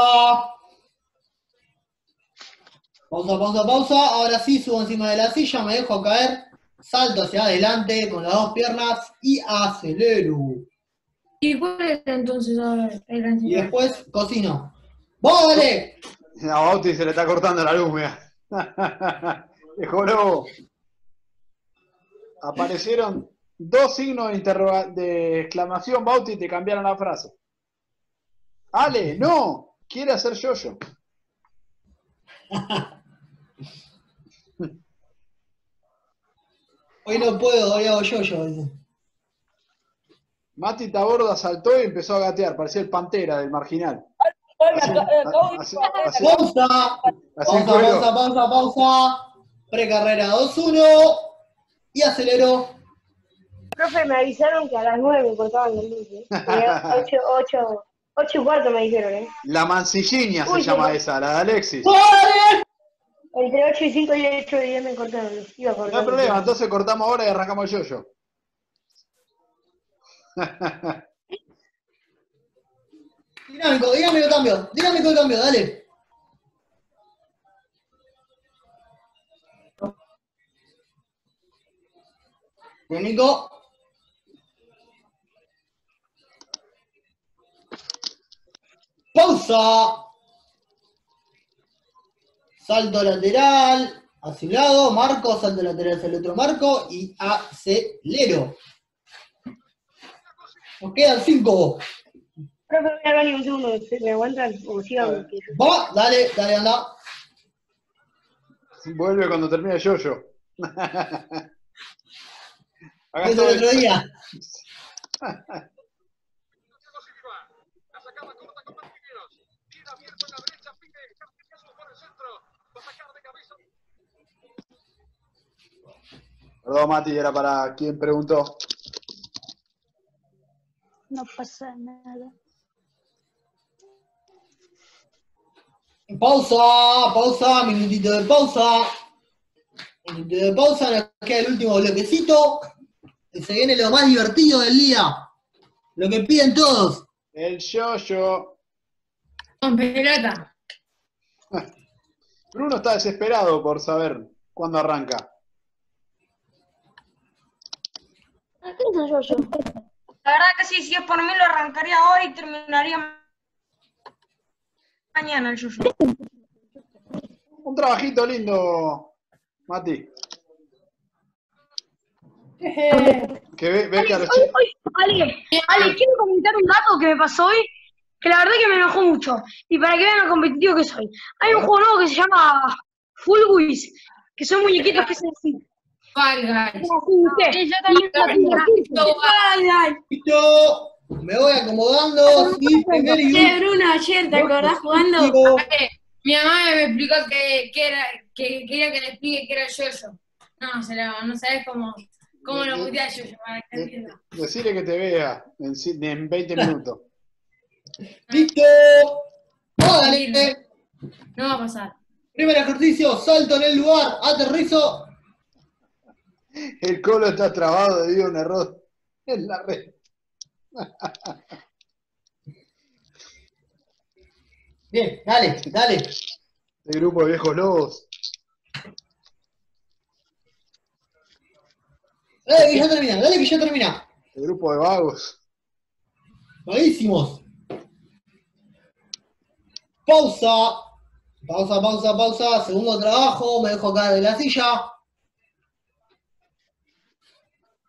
Pausa, pausa, pausa. Ahora sí subo encima de la silla, me dejo caer, salto hacia adelante con las dos piernas y acelero. ¿Y cuál era entonces el Y después cocino. ¡Vos, dale! a Bauti se le está cortando la luz, mira. Dejó lobo. Aparecieron dos signos de, interroga- de exclamación, Bauti, y te cambiaron la frase. Ale, no, quiere hacer yo-yo. Hoy no puedo, hoy hago yo-yo. Mati Taborda saltó y empezó a gatear, parecía el pantera del marginal. Así, así, así, Pausa, así pausa, pausa, pausa, pausa. Precarrera 2-1 y acelero. Profe, me avisaron que a las 9 me cortaban la luz. ¿eh? 8, 8, 8 y cuarto me dijeron, ¿eh? La mancilliña se llama esa, la de Alexis. Entre 8 y 5 y 8 y 10 me cortaron. Iba a No hay problema, entonces cortamos ahora y arrancamos el yo-yo. Dinámico, dinámico cambio, dinámico cambio, dale. Dinámico. Pausa. Salto lateral hacia un lado, marco, salto lateral hacia el otro marco y acelero. Nos quedan cinco. Profe, voy baño un segundo. ¿se ¿Me aguantan? O sigan. Va, dale, dale, anda. Vuelve cuando termine yo-yo. Acá Eso el otro día. Perdón, Mati, era para quien preguntó. No pasa nada. Pausa, pausa, minutito de pausa. Minutito de pausa, nos queda el último bloquecito. Y se viene lo más divertido del día. Lo que piden todos. El yo-yo. Con pelota. Bruno está desesperado por saber cuándo arranca. ¿Qué son yo, yo? La verdad que sí, si es por mí lo arrancaría hoy y terminaría mañana el yuyo. Un trabajito lindo, Mati. Que ve, ves que a los Oye, chi- oye, Ale, Ale, quiero comentar un dato que me pasó hoy, que la verdad que me enojó mucho. Y para que vean lo competitivo que soy. Hay un juego nuevo que se llama Fulguis, que son muñequitos que se. Fall Guys. Sí, yo también Listo. Me voy acomodando. Sí, Bruno, ayer, ¿te acordás jugando? último. Mi mamá me explicó que, que era, que quería que le explique que era yo-yo. No, se lo, no sabes cómo, cómo lo putea yo-yo, para que entienda. decirle que te vea en, en 20 minutos. Listo. Dale. No va a pasar. Primer ejercicio, salto en el lugar, aterrizo. El colo está trabado debido a un error en la red. Bien, dale, dale. El grupo de viejos lobos. Dale que ya termina, dale que ya termina. El grupo de vagos. Buenísimos. Pausa. Pausa, pausa, pausa. Segundo trabajo, me dejo caer de la silla.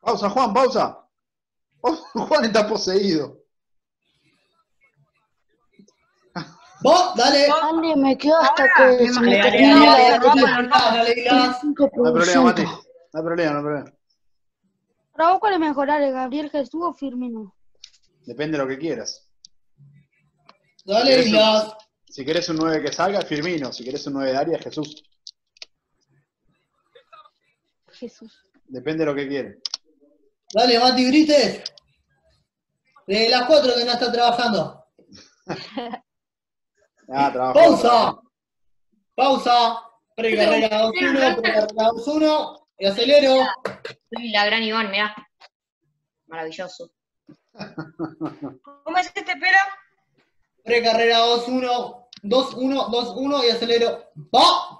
Pausa, Juan, pausa. Oh, Juan está poseído. Vos, dale. Ale, me quedo hasta Ahora, que me se termine no, la batería. no. Hay problema, Mati. 5%. No hay problema, no hay problema. ¿Para vos cuál es mejor, Ale, Gabriel Jesús o Firmino? Depende de lo que quieras. Dale, Islas. Si querés un 9 que salga, Firmino. Si querés un 9 de área, Jesús. Jesús. Depende de lo que quieras. Dale, Mati Grites. De las cuatro que no está trabajando. Ah, trabajo. Pausa. Pausa. Precarrera 2-1, precarrera 2-1. Y acelero. Soy la gran Iván, mirá. Maravilloso. ¿Cómo es este pela? Precarrera 2-1. 2-1, 2-1 y acelero. ¡Va!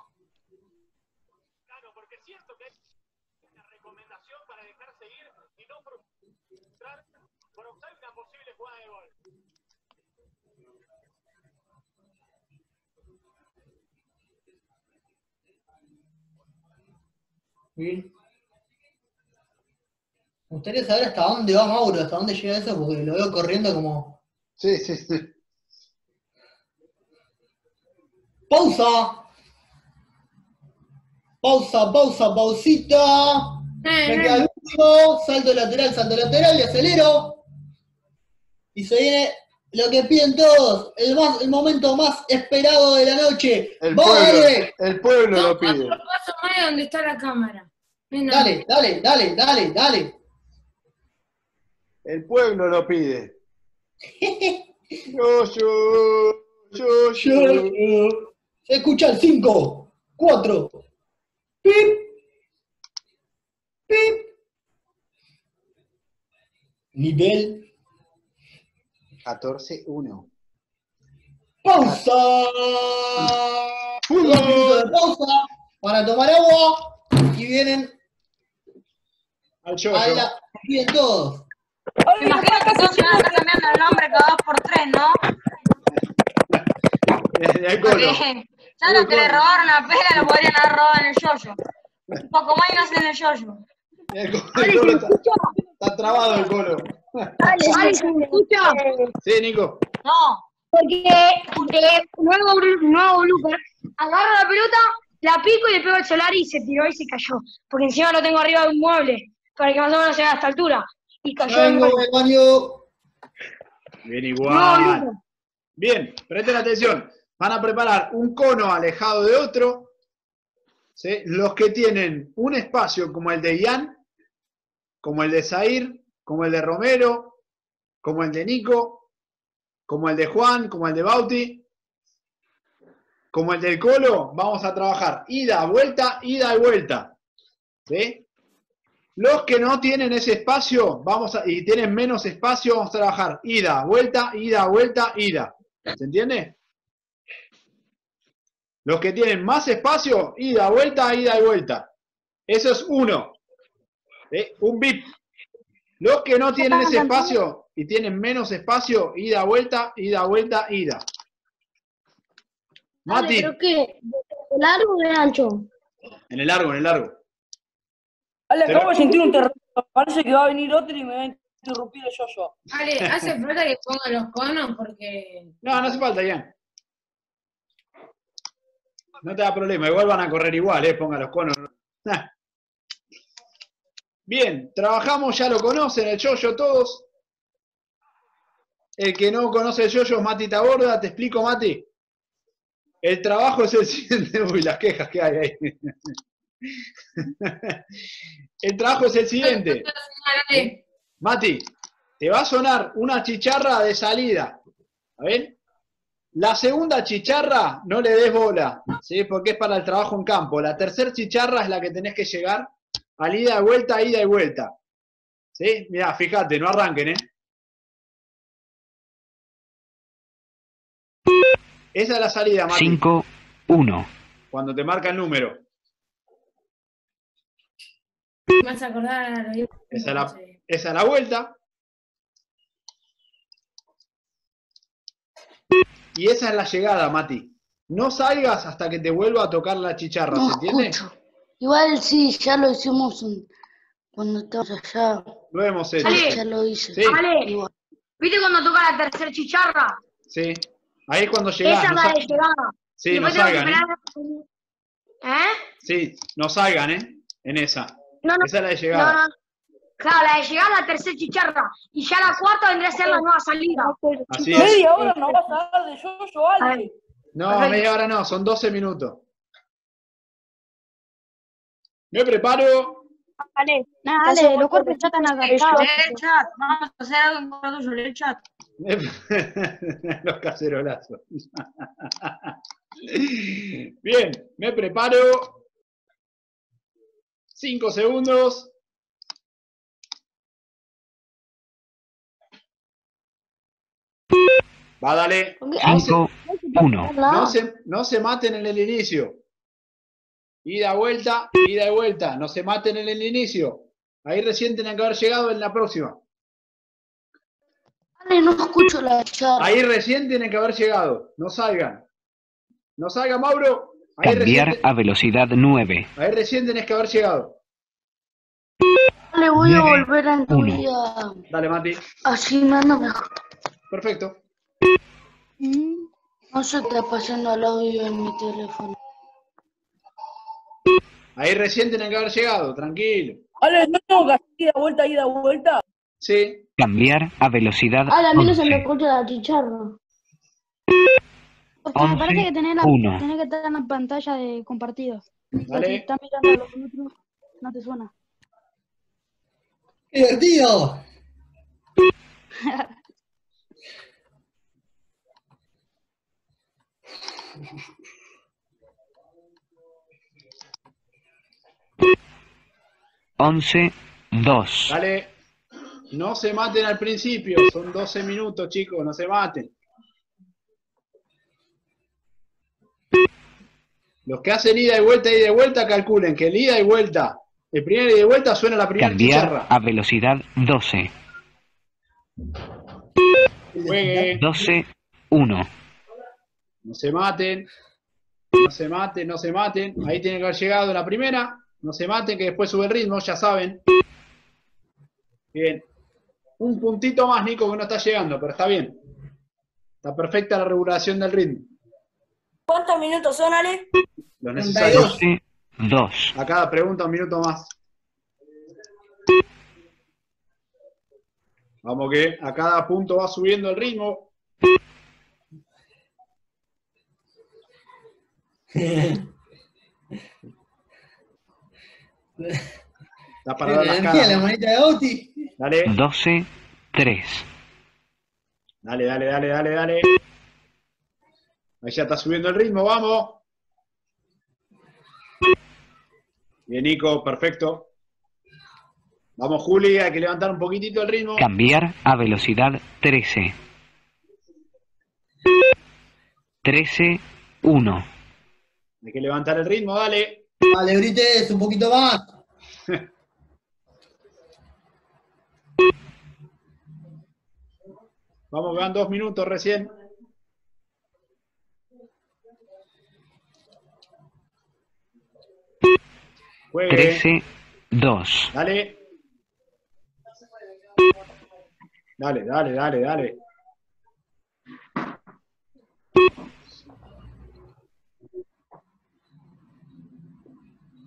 Bien. Me gustaría saber hasta dónde va Mauro, hasta dónde llega eso, porque lo veo corriendo como. Sí, sí, sí. ¡Pausa! Pausa, pausa, pausita. Me queda el último, salto lateral, salto lateral y acelero. Y se viene lo que piden todos, el, más, el momento más esperado de la noche. El ¡Va, pueblo, el pueblo lo pide. Paso más de donde está la cámara. Dale, dale, dale, dale, dale. El pueblo lo pide. Yo, yo, yo, yo. Se escucha el 5, 4, pip, pip. Nivel, 14-1. pausa. Fútbol. Dos minutos de pausa para tomar agua y vienen Al a yo, la... Piden todos. Me imagino que todos se van a estar cambiando el nombre cada dos por tres, ¿no? El. Porque ya lo que le robaron a Pela lo podrían haber robado en el yoyo. Un poco más y no hacen el yoyo. El colo, el colo está, está trabado el colo. Ale, Ale, ¿se me escucha? Sí, Nico. No, Porque eh, nuevo, nuevo blooper, agarro la pelota, la pico y le pego al solar y se tiró y se cayó. Porque encima lo tengo arriba de un mueble, para que más o menos llegue a esta altura. Y cayó en Vengo del baño. Bien igual. Bien, presten atención. Van a preparar un cono alejado de otro. ¿sí? Los que tienen un espacio como el de Ian, como el de Zair, como el de Romero, como el de Nico, como el de Juan, como el de Bauti, como el del Colo, vamos a trabajar ida, vuelta, ida y vuelta. ¿sí? Los que no tienen ese espacio, vamos a, y tienen menos espacio, vamos a trabajar ida, vuelta, ida, vuelta, ida. ¿Se entiende? Los que tienen más espacio, ida, vuelta, ida y vuelta. Eso es uno. Un bip. Los que no tienen ese espacio y tienen menos espacio, ida, vuelta, ida, vuelta, ida. Mati. ¿De largo o de ancho? en el largo, en el largo. Ale, acabo de sentir un terremoto. Parece que va a venir otro y me va a interrumpir el yo-yo. Ale, hace falta que ponga los conos porque. No, no hace falta, Ian. No te da problema, igual van a correr igual, eh, ponga los conos. Bien, trabajamos, ya lo conocen, el yoyo todos. El que no conoce el yoyo es Mati Taborda, te explico, Mati. El trabajo es el siguiente. Uy, las quejas que hay ahí. El trabajo es el siguiente. Mati, te va a sonar una chicharra de salida. ¿Está bien? La segunda chicharra no le des bola, ¿sí? Porque es para el trabajo en campo. La tercera chicharra es la que tenés que llegar al ida y vuelta, ida y vuelta. ¿Sí? Mirá, fíjate, no arranquen, ¿eh? Esa es la salida, Mati. 5, 1. Cuando te marca el número. Me vas a acordar Esa es la, esa es la vuelta. Y esa es la llegada, Mati. No salgas hasta que te vuelva a tocar la chicharra, No ¿se entiende? escucho. Igual sí, ya lo hicimos un- cuando estábamos allá. Lo hemos hecho. Ya lo hice. Sí. ¿viste cuando toca la tercera chicharra? Sí. Ahí es cuando llegás. Esa es no la de llegada. Sí, no salgan, ¿eh? ¿Eh? Sí, no salgan, ¿eh? En esa. No, no. Esa es la de No, llegada. no. Claro, la de llegada a la tercera chicharra. Y ya la cuarta vendría a ser la nueva salida. Así es. Media hora no vas a dar de yo-yo, Ale. No, Perfecto. media hora no, son 12 minutos. Me preparo. Dale, nada, dale, voy los cuerpos ya están agarrados. Lee el chat, vamos a hacer algo en contra tuyo, lee el chat. Los cacerolazos. Bien, me preparo. Cinco segundos. Va, dale. 5, 1. No se, no se maten en el inicio. Ida, vuelta, ida y vuelta. No se maten en el inicio. Ahí recién tienen que haber llegado en la próxima. Ale, no escucho la charla. Ahí recién tienen que haber llegado. No salgan. No salgan, Mauro. Ahí Cambiar recién, a velocidad 9. ahí recién tenés que haber llegado. Ale, voy a volver a a... Dale, Mati. Así me anda mejor. Perfecto. No se está pasando el audio en mi teléfono. Ahí recién tienen que haber llegado. Tranquilo. Ale, ¿no tengo que hacer ida, vuelta, ida, vuelta? Sí. Cambiar a velocidad a mí no se me 11. escucha la chicharra. Porque me parece que tenés, Uno. tenés que estar en la pantalla de compartido. Dale. estás mirando a los otros, no te suena. ¡Qué divertido! Once, 2. Dale. No se maten al principio. Son 12 minutos, chicos. No se maten. Los que hacen ida y vuelta, ida y vuelta, calculen que el ida y vuelta, el primer ida y vuelta suena la primera Cambiar chicharra. a velocidad 12. Juegue. 12, 1. No se maten. No se maten, no se maten. Ahí tiene que haber llegado la primera. No se maten, que después sube el ritmo, ya saben. Bien. Un puntito más, Nico, que no está llegando, pero está bien. Está perfecta la regulación del ritmo. ¿Cuántos minutos son, Ale? Lo necesario. 12, 2. A cada pregunta un minuto más. Vamos que a cada punto va subiendo el ritmo. Está para dar las Energía, caras. la manita de Oti. Dale, 12, 3. dale, dale, dale, dale, dale. Ahí ya está subiendo el ritmo, vamos. Bien, Nico, perfecto. Vamos, Juli, hay que levantar un poquitito el ritmo. Cambiar a velocidad 13. 13, 1. Hay que levantar el ritmo, dale. Vale, grites un poquito más. Vamos, van dos minutos recién. Juegue. 13, 2. Dale. Dale, dale, dale, dale.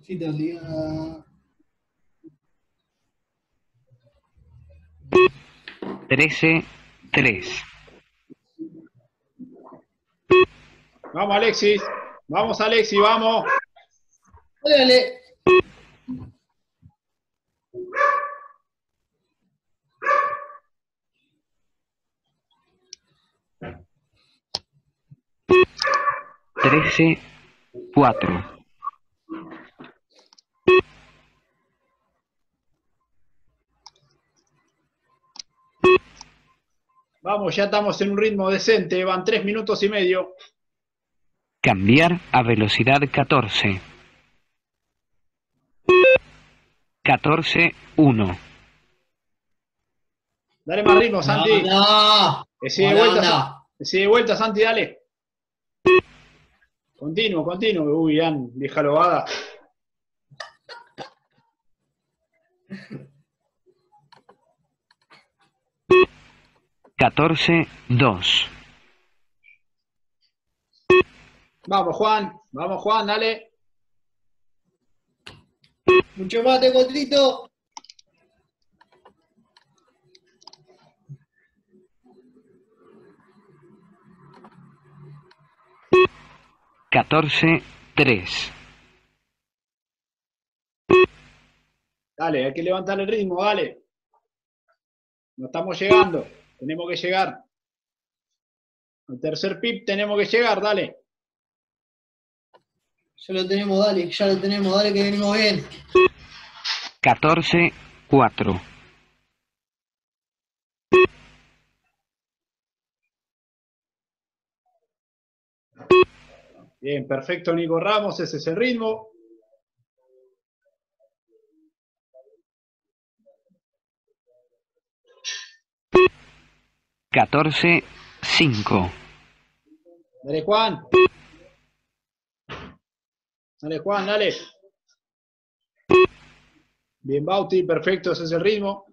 Sí. 13, 3. Vamos, Alexis. Vamos, Alexis, vamos. Dale. Trece, cuatro. Vamos, ya estamos en un ritmo decente. Van tres minutos y medio. Cambiar a velocidad 14. 14, 1. Dale más ritmo, Santi. No, Que sigue de vuelta, onda. que sigue de vuelta, Santi, dale. Continuo, continuo. Uy, Ian, vieja lobada. Catorce, dos. Vamos, Juan. Vamos, Juan, dale. Mucho mate, Cotrito. Catorce, tres. Dale, hay que levantar el ritmo, dale. No estamos llegando. Tenemos que llegar. Al tercer pip tenemos que llegar, dale. Ya lo tenemos, dale, ya lo tenemos, dale que venimos bien. Catorce, cuatro. Bien, perfecto, Nico Ramos, ese es el ritmo. Catorce, cinco. Dale, Juan. Dale, Juan, dale. Bien, Bauti, perfecto, ese es el ritmo.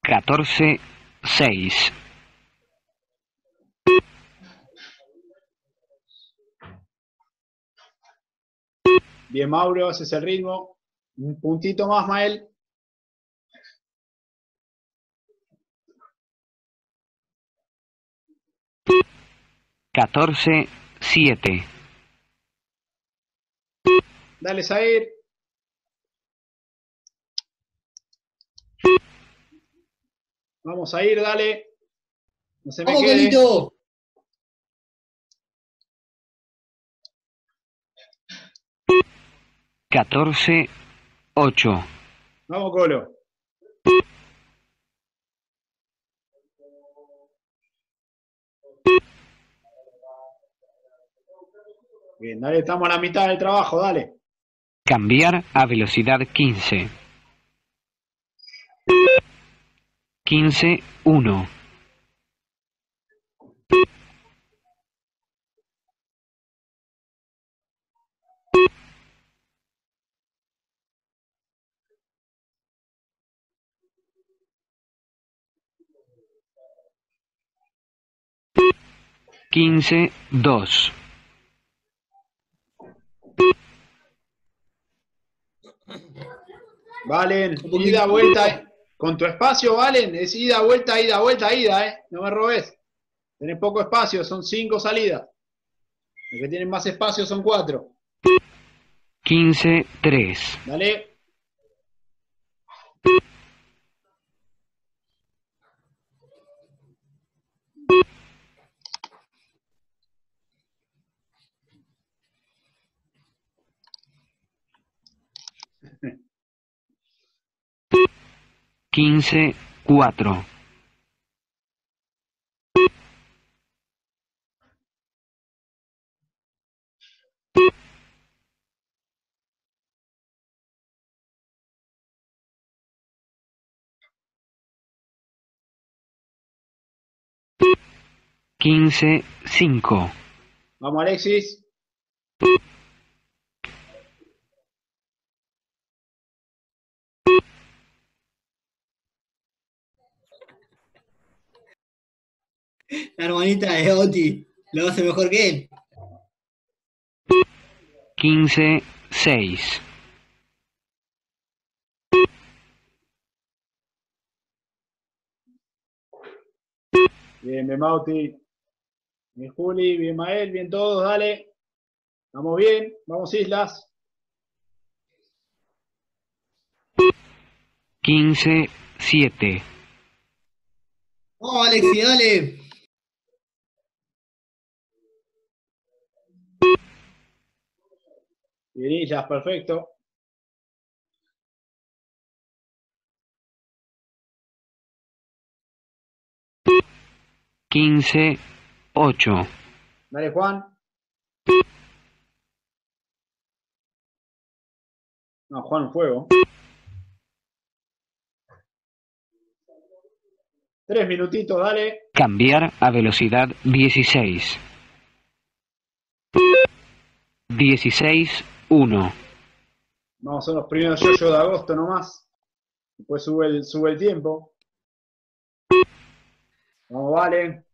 Catorce, seis. Bien, Mauro, ese es el ritmo. Un puntito más, Mael. Catorce, siete. Dale, Zair. Vamos a ir, dale. No se me Vamos, quede. Colito. Catorce, ocho. Vamos, Colo. Bien, dale, estamos a la mitad del trabajo, dale. Cambiar a velocidad 15. 15, 1. Quince, dos. Valen, ida, vuelta. eh. Con tu espacio, Valen, es ida, vuelta, ida, vuelta, ida, ¿eh? No me robes. Tenés poco espacio, son cinco salidas. Los que tienen más espacio son cuatro. Quince, tres. Dale. quince, cuatro. Quince, cinco. Vamos, Alexis. La hermanita de Oti lo hace mejor que él. 15, 6. Bien, bien, Mauti. Bien, Juli, bien, Mael, bien todos, dale. Vamos bien, vamos, Islas. 15, 7. Vamos, Alexi, dale. Islas, perfecto. Quince, ocho. Dale, Juan. No, Juan, fuego. Tres minutitos, dale. Cambiar a velocidad 16. 16, 1. No, son los primeros yoyo de agosto nomás. Después sube el, sube el tiempo. Vamos, vale.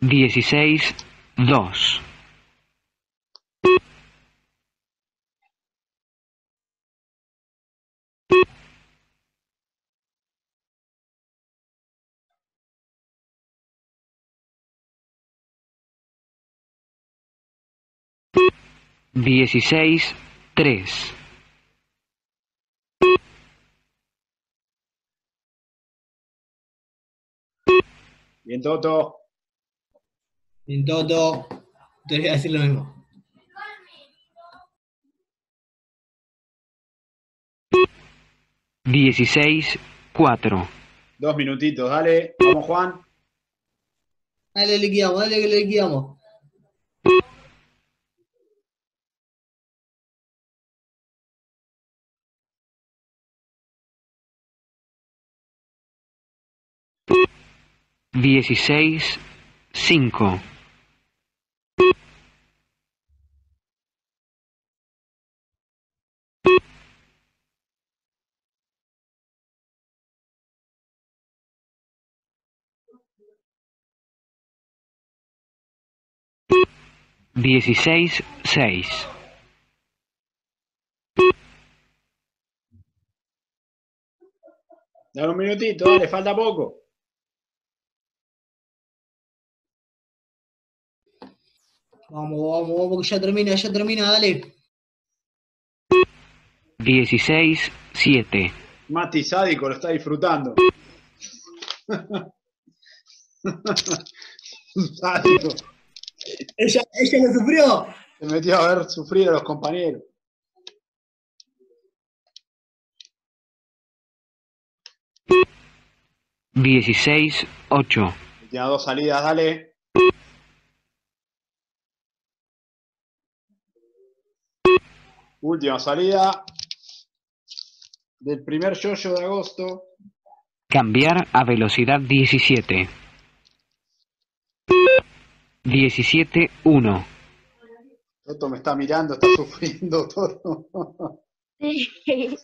Dieciséis, dos. Dieciséis, tres. Bien, Toto. Bien, Toto. Te voy a decir lo mismo. Dieciséis, cuatro. Dos minutitos, dale. Vamos, Juan. Dale, liquidamos, dale que le liquidamos. Dieciséis, cinco. Dieciséis, seis. Dale un minutito, dale, falta poco. Vamos, vamos, vamos, que ya termina, ya termina, dale. Dieciséis, siete. Mati sádico lo está disfrutando. sádico. Ella, ella lo sufrió. Se metió a ver sufrir a los compañeros. Dieciséis, ocho. Tiene dos salidas, dale. Última salida del primer yoyo de agosto. Cambiar a velocidad 17. 17, 1. Toto me está mirando, está sufriendo todo.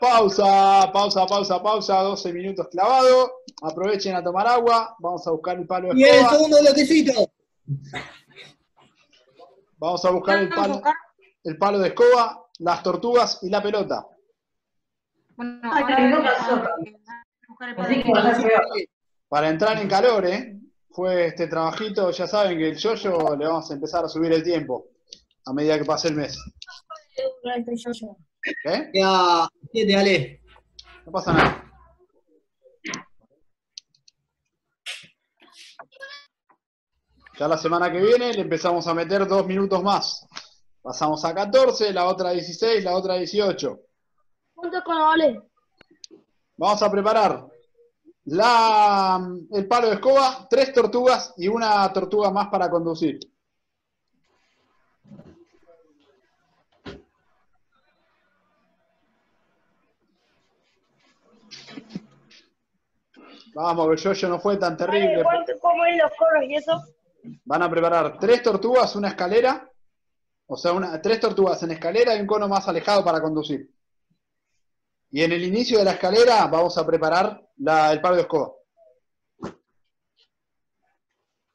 pausa, pausa, pausa, pausa. 12 minutos clavado. Aprovechen a tomar agua. Vamos a buscar el palo de Y el segundo bloquecito. Vamos a buscar el palo, el palo de escoba, las tortugas y la pelota. Ay, no pasó. Para entrar en calor, ¿eh? Fue este trabajito, ya saben que el yoyo le vamos a empezar a subir el tiempo a medida que pase el mes. ¿Eh? Ya, siete, dale. No pasa nada. Ya la semana que viene le empezamos a meter dos minutos más. Pasamos a 14, la otra 16, la otra 18. Junto con Ole. Vamos a preparar la, el palo de escoba, tres tortugas y una tortuga más para conducir. Vamos, Belloyo no fue tan terrible. ¿Cómo porque... como en los coros y eso. Van a preparar tres tortugas, una escalera, o sea, una, tres tortugas en escalera y un cono más alejado para conducir. Y en el inicio de la escalera vamos a preparar la- el palo de escoba.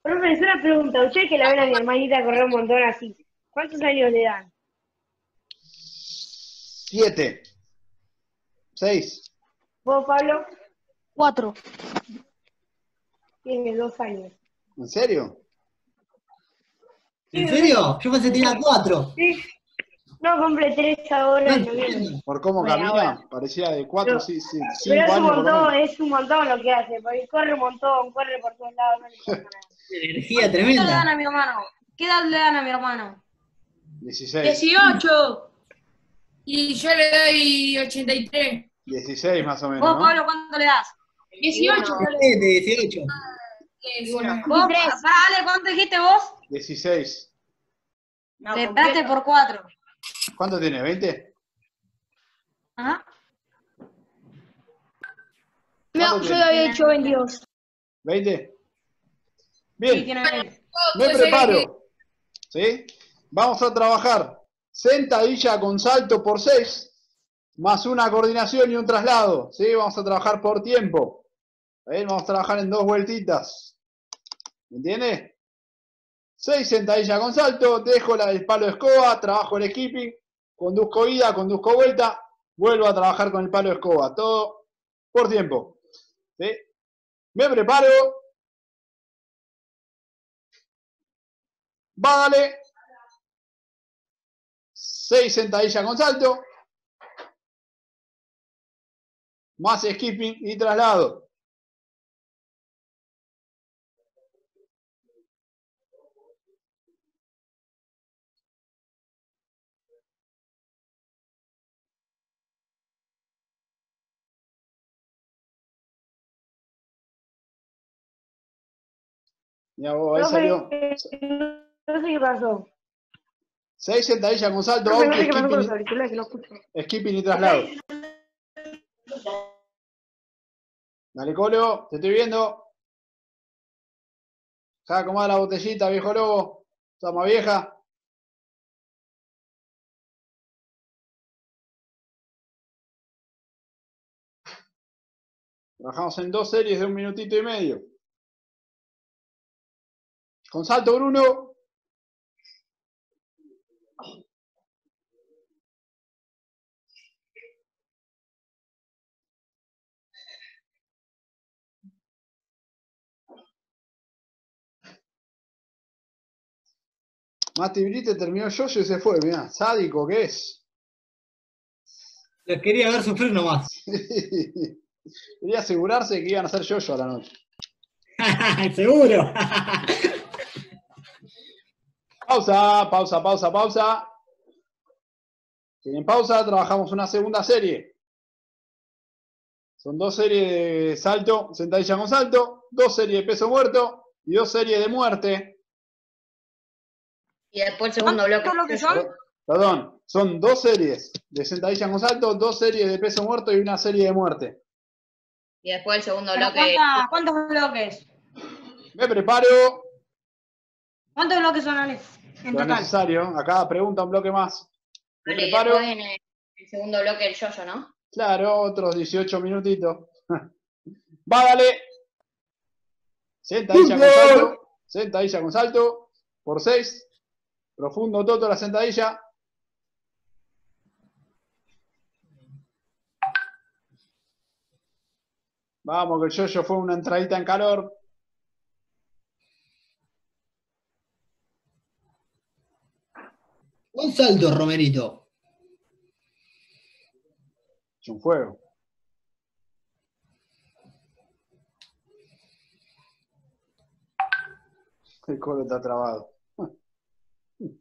Profe, es una pregunta. Usted que la ven a mi hermanita correr un montón así. ¿Cuántos años le dan? Siete. Seis. ¿Vos, Pablo? Cuatro. Tiene dos años. ¿En serio? ¿En serio? Yo pensé que tenía cuatro. Sí. No, cumple tres ahora. Por cómo Bueno, camina, ahora. parecía de cuatro, Pero- sí, sí, Pero es un montón, es un montón lo que hace, porque corre un montón, corre por todos lados, no le nada. Energía ¿Qué edad le dan tremenda. a mi hermano? ¿Qué edad le dan a mi hermano? 16. 18. Y yo le doy 83. 16 más o menos, ¿Vos, ¿no? Pablo, cuánto le das? 18. De 18. ¿Vos, pará, Ale, ¿cuánto dijiste vos? 16. Te esperaste por 4. ¿Cuánto tiene? ¿20? Ajá. No, ¿Cuánto yo le había hecho 22. ¿20? Sí, Bien, tiene 20. me preparo. ¿Sí? Vamos a trabajar sentadilla con salto por 6, más una coordinación y un traslado. ¿Sí? Vamos a trabajar por tiempo. ¿Sí? Vamos a trabajar en dos vueltitas. ¿Me entiende? 6 sentadillas con salto, dejo la- el palo de escoba, trabajo el skipping, conduzco ida, conduzco vuelta, vuelvo a trabajar con el palo de escoba. Todo por tiempo. Me preparo. Va, dale. 6 sentadillas con salto. Más skipping y traslado. Ya vos, ahí salió. No sé qué pasó. 6 sentadillas con salto, No skipping, y traslado. Dale, Colo, te estoy viendo. Ya acomoda la botellita, viejo lobo. Más vieja. Trabajamos en dos series de un minutito y medio. Con salto, Bruno. Mati Brite terminó yoyo y se fue, mirá, sádico que es. Los quería ver sufrir nomás. Quería asegurarse que iban a hacer yoyo a la noche. Seguro. Pausa, pausa, pausa, pausa. Tienen pausa, trabajamos una segunda serie. Son dos series de salto, sentadilla con salto, dos series de peso muerto y dos series de muerte. Y después el segundo bloque. ¿Cuánto es lo que son? Perdón, son dos series de sentadilla con salto, dos series de peso muerto y una serie de muerte. Y después el segundo bloque. ¿cuánta- ¿Cuántos bloques? Me preparo, ¿Cuántos bloques son, Ale? En lo total. necesario. Acá pregunta un bloque más. Me Vale, preparo. después en el, el segundo bloque el yoyo, ¿no? Claro, otros 18 minutitos. Va, dale. Sentadilla con salto. Sentadilla con salto. Por 6. Profundo toto la sentadilla. Vamos, que el yoyo fue una entradita en calor. Un salto, Romerito. Es un fuego. El colo está trabado.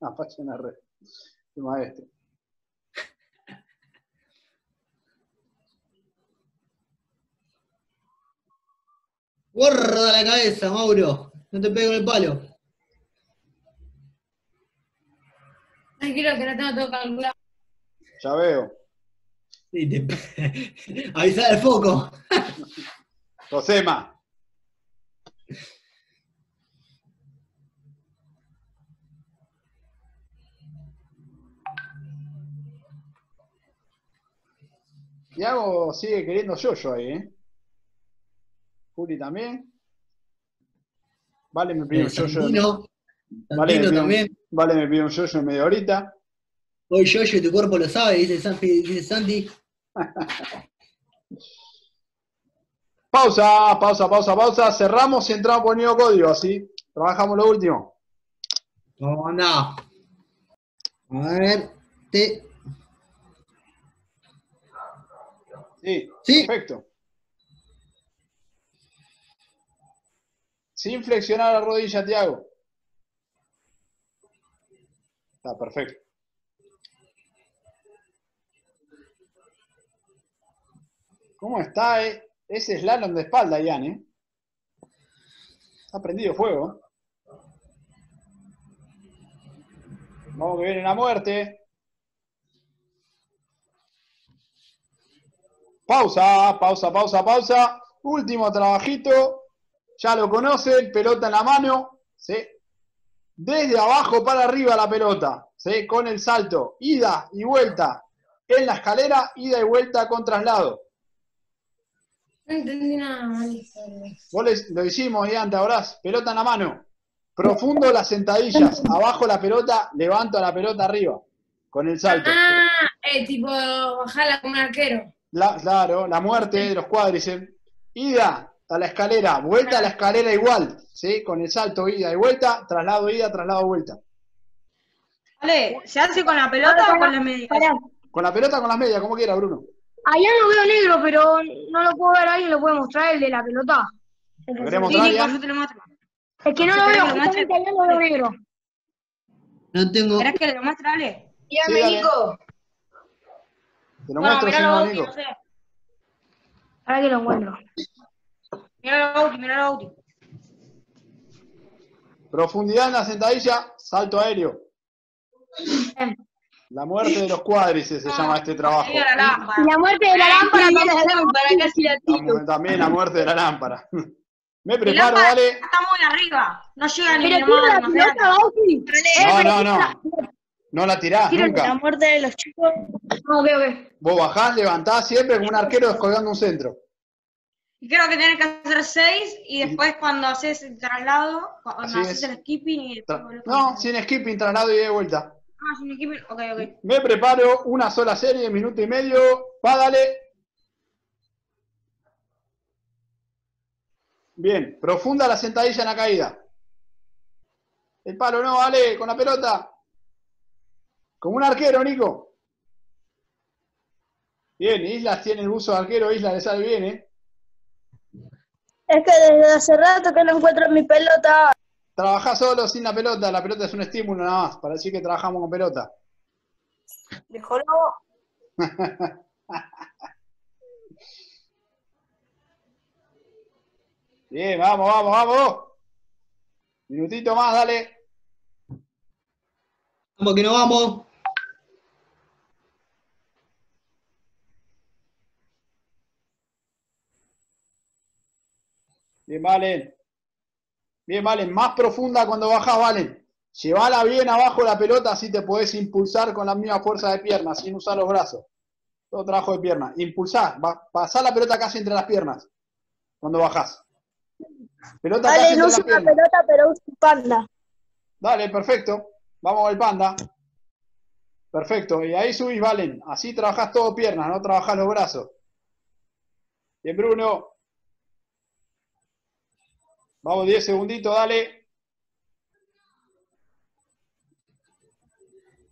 Apache en la red. El maestro. Guarda la cabeza, Mauro. No te pego en el palo. Tranquilo que no tengo todo calculado. Ya veo. Sí, te... Avisar el foco. Josema. Tiago sigue queriendo yo-yo ahí, ¿eh? Juli también. Vale, Eh, un yo-yo. Santino, Vale, me también. Vale, me pide un yo-yo en media horita. Hoy yo, yo, tu cuerpo lo sabe, dice Santi. Dice Santi. Pausa, pausa, pausa, pausa. Cerramos y entramos por el nuevo código, así. Trabajamos lo último. ¿Cómo anda? A ver. Te... Sí, Sí. perfecto. Sin flexionar la rodilla, Tiago. Está perfecto. ¿Cómo está eh, ese slalom de espalda, Ian, eh? Está prendido fuego. Vamos que viene la muerte. Pausa, pausa, pausa, pausa. Último trabajito. Ya lo conocen, pelota en la mano. ¿sí? Desde abajo para arriba la pelota. ¿sí? Con el salto. Ida y vuelta en la escalera. Ida y vuelta con traslado. No entendí nada, malísimo. Vos lo hicimos, Ian, ¿te acordás? Pelota en la mano. Profundo las sentadillas. Abajo la pelota, levanto la pelota arriba. Con el salto. Ah, eh, tipo, bajarla como un arquero. La- claro, la muerte de los cuádriceps. Ida a la escalera, vuelta a la escalera igual, ¿sí? Con el salto, ida y vuelta, traslado, ida, traslado, vuelta. Vale, ¿se hace con la pelota o con la media? Pará. Con la pelota, con las medias, como quiera, Bruno. Allá lo veo negro, pero no lo puedo ver. ¿Alguien lo puede mostrar, el de la pelota? ¿Lo Sí, Nico, yo te muestro. Es que no lo veo, justamente allá lo veo negro. No tengo. ¿Querés que lo muestre, Ale? Sí, dale. Te lo muestro, si miralo, no, Bauti, Nico. sé. Ahora que lo encuentro. Miralo, Bauti, miralo, Bauti. Profundidad en la sentadilla, salto aéreo. La muerte de los cuádriceps se llama este trabajo. La lámpara. La muerte de la lámpara también. Para casi la Tam- También la muerte de la lámpara. Me preparo, lámpara dale. está muy arriba. No llega ni mi Pero tira la pelota, Bauti. No, no, no. No la tirás nunca. La muerte de los chicos. No, ok, ok. Vos bajás, levantás siempre como un arquero descolgando un centro. Y creo que tenés que hacer seis y después cuando haces el traslado, cuando haces es. el skipping y después No, sin skipping, traslado y de vuelta. Ah, sin skipping, ok, ok. Me preparo una sola serie, minuto y medio. Va, dale. Bien, profunda la sentadilla en la caída. El palo no, vale, con la pelota. Como un arquero, Nico. Bien, Islas tiene el buzo de arquero, Islas le sale bien, ¿eh? Es que desde hace rato que no encuentro mi pelota. Trabajá solo sin la pelota, la pelota es un estímulo nada más, para decir que trabajamos con pelota. Dijo no. Bien, vamos, vamos, vamos. Minutito más, dale. Vamos que no vamos. Bien, Valen. Bien, Valen. Más profunda cuando bajás, Valen. Llevala bien abajo la pelota, así te podés impulsar con la misma fuerza de pierna, sin usar los brazos. Todo trabajo de pierna. Impulsar. Va, pasar la pelota casi entre las piernas. Cuando bajás. Pelota casi entre no las uso una piernas. pelota, pero uso un panda. Dale, perfecto. Vamos al panda. Perfecto. Y ahí subís, Valen. Así trabajás todo piernas, no trabajás los brazos. Bien, Bruno. Vamos, 10 segunditos, dale.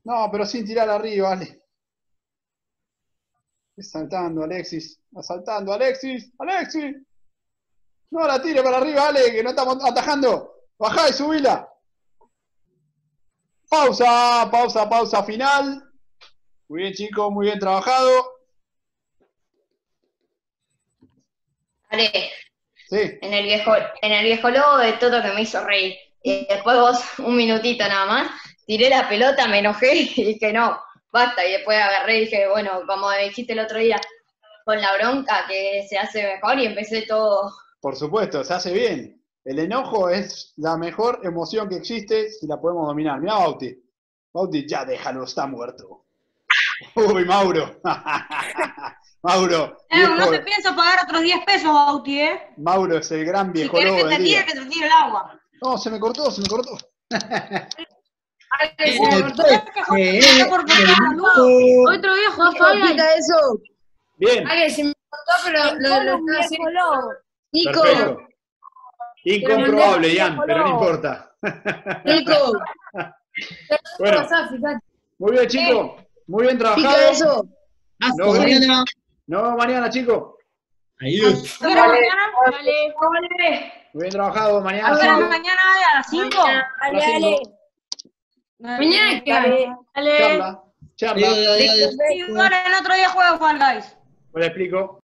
No, pero sin tirar arriba, dale. Saltando, Alexis. Está saltando, Alexis. Alexis. No la tire para arriba, Ale, que no estamos atajando. Bajá y subila. Pausa, pausa, pausa final. Muy bien, chicos, muy bien trabajado. Ale, Sí, en el viejo, en el viejo lobo de Toto que me hizo reír. Y después vos, un minutito nada más, tiré la pelota, me enojé y dije, no, basta. Y después agarré y dije, bueno, como dijiste el otro día, con la bronca que se hace mejor y empecé todo Por supuesto, se hace bien. El enojo es la mejor emoción que existe si la podemos dominar. Mira, Bauti. Bauti, ya déjalo, está muerto. Uy, Mauro. Mauro. Eh, no viejo- te pienso pagar otros 10 pesos, Bauti, ¿eh? Mauro es el gran Si viejo querés lobo que te tire, que te tire el agua. No, se me cortó, se me cortó. Ale, se me cortó. Otro Fall Guys. eso. Bien, Ale, se me cortó, pero lo, lo haciendo. Nico, perfecto. Incomprobable, Ian, pero no importa. Nico, Bueno, muy bien, chicos. Muy bien pica trabajado. eso. Nos vemos, nos vemos mañana, chicos. Adiós. ¿A qué hora mañana? Dale. Muy bien trabajado. Mañana, ¿A qué hora chicos. mañana? ¿A las 5? Dale, dale. Mañana que. Dale. Charla. Charla. Y bueno, el otro día juego Fall Guys. Pues le explico.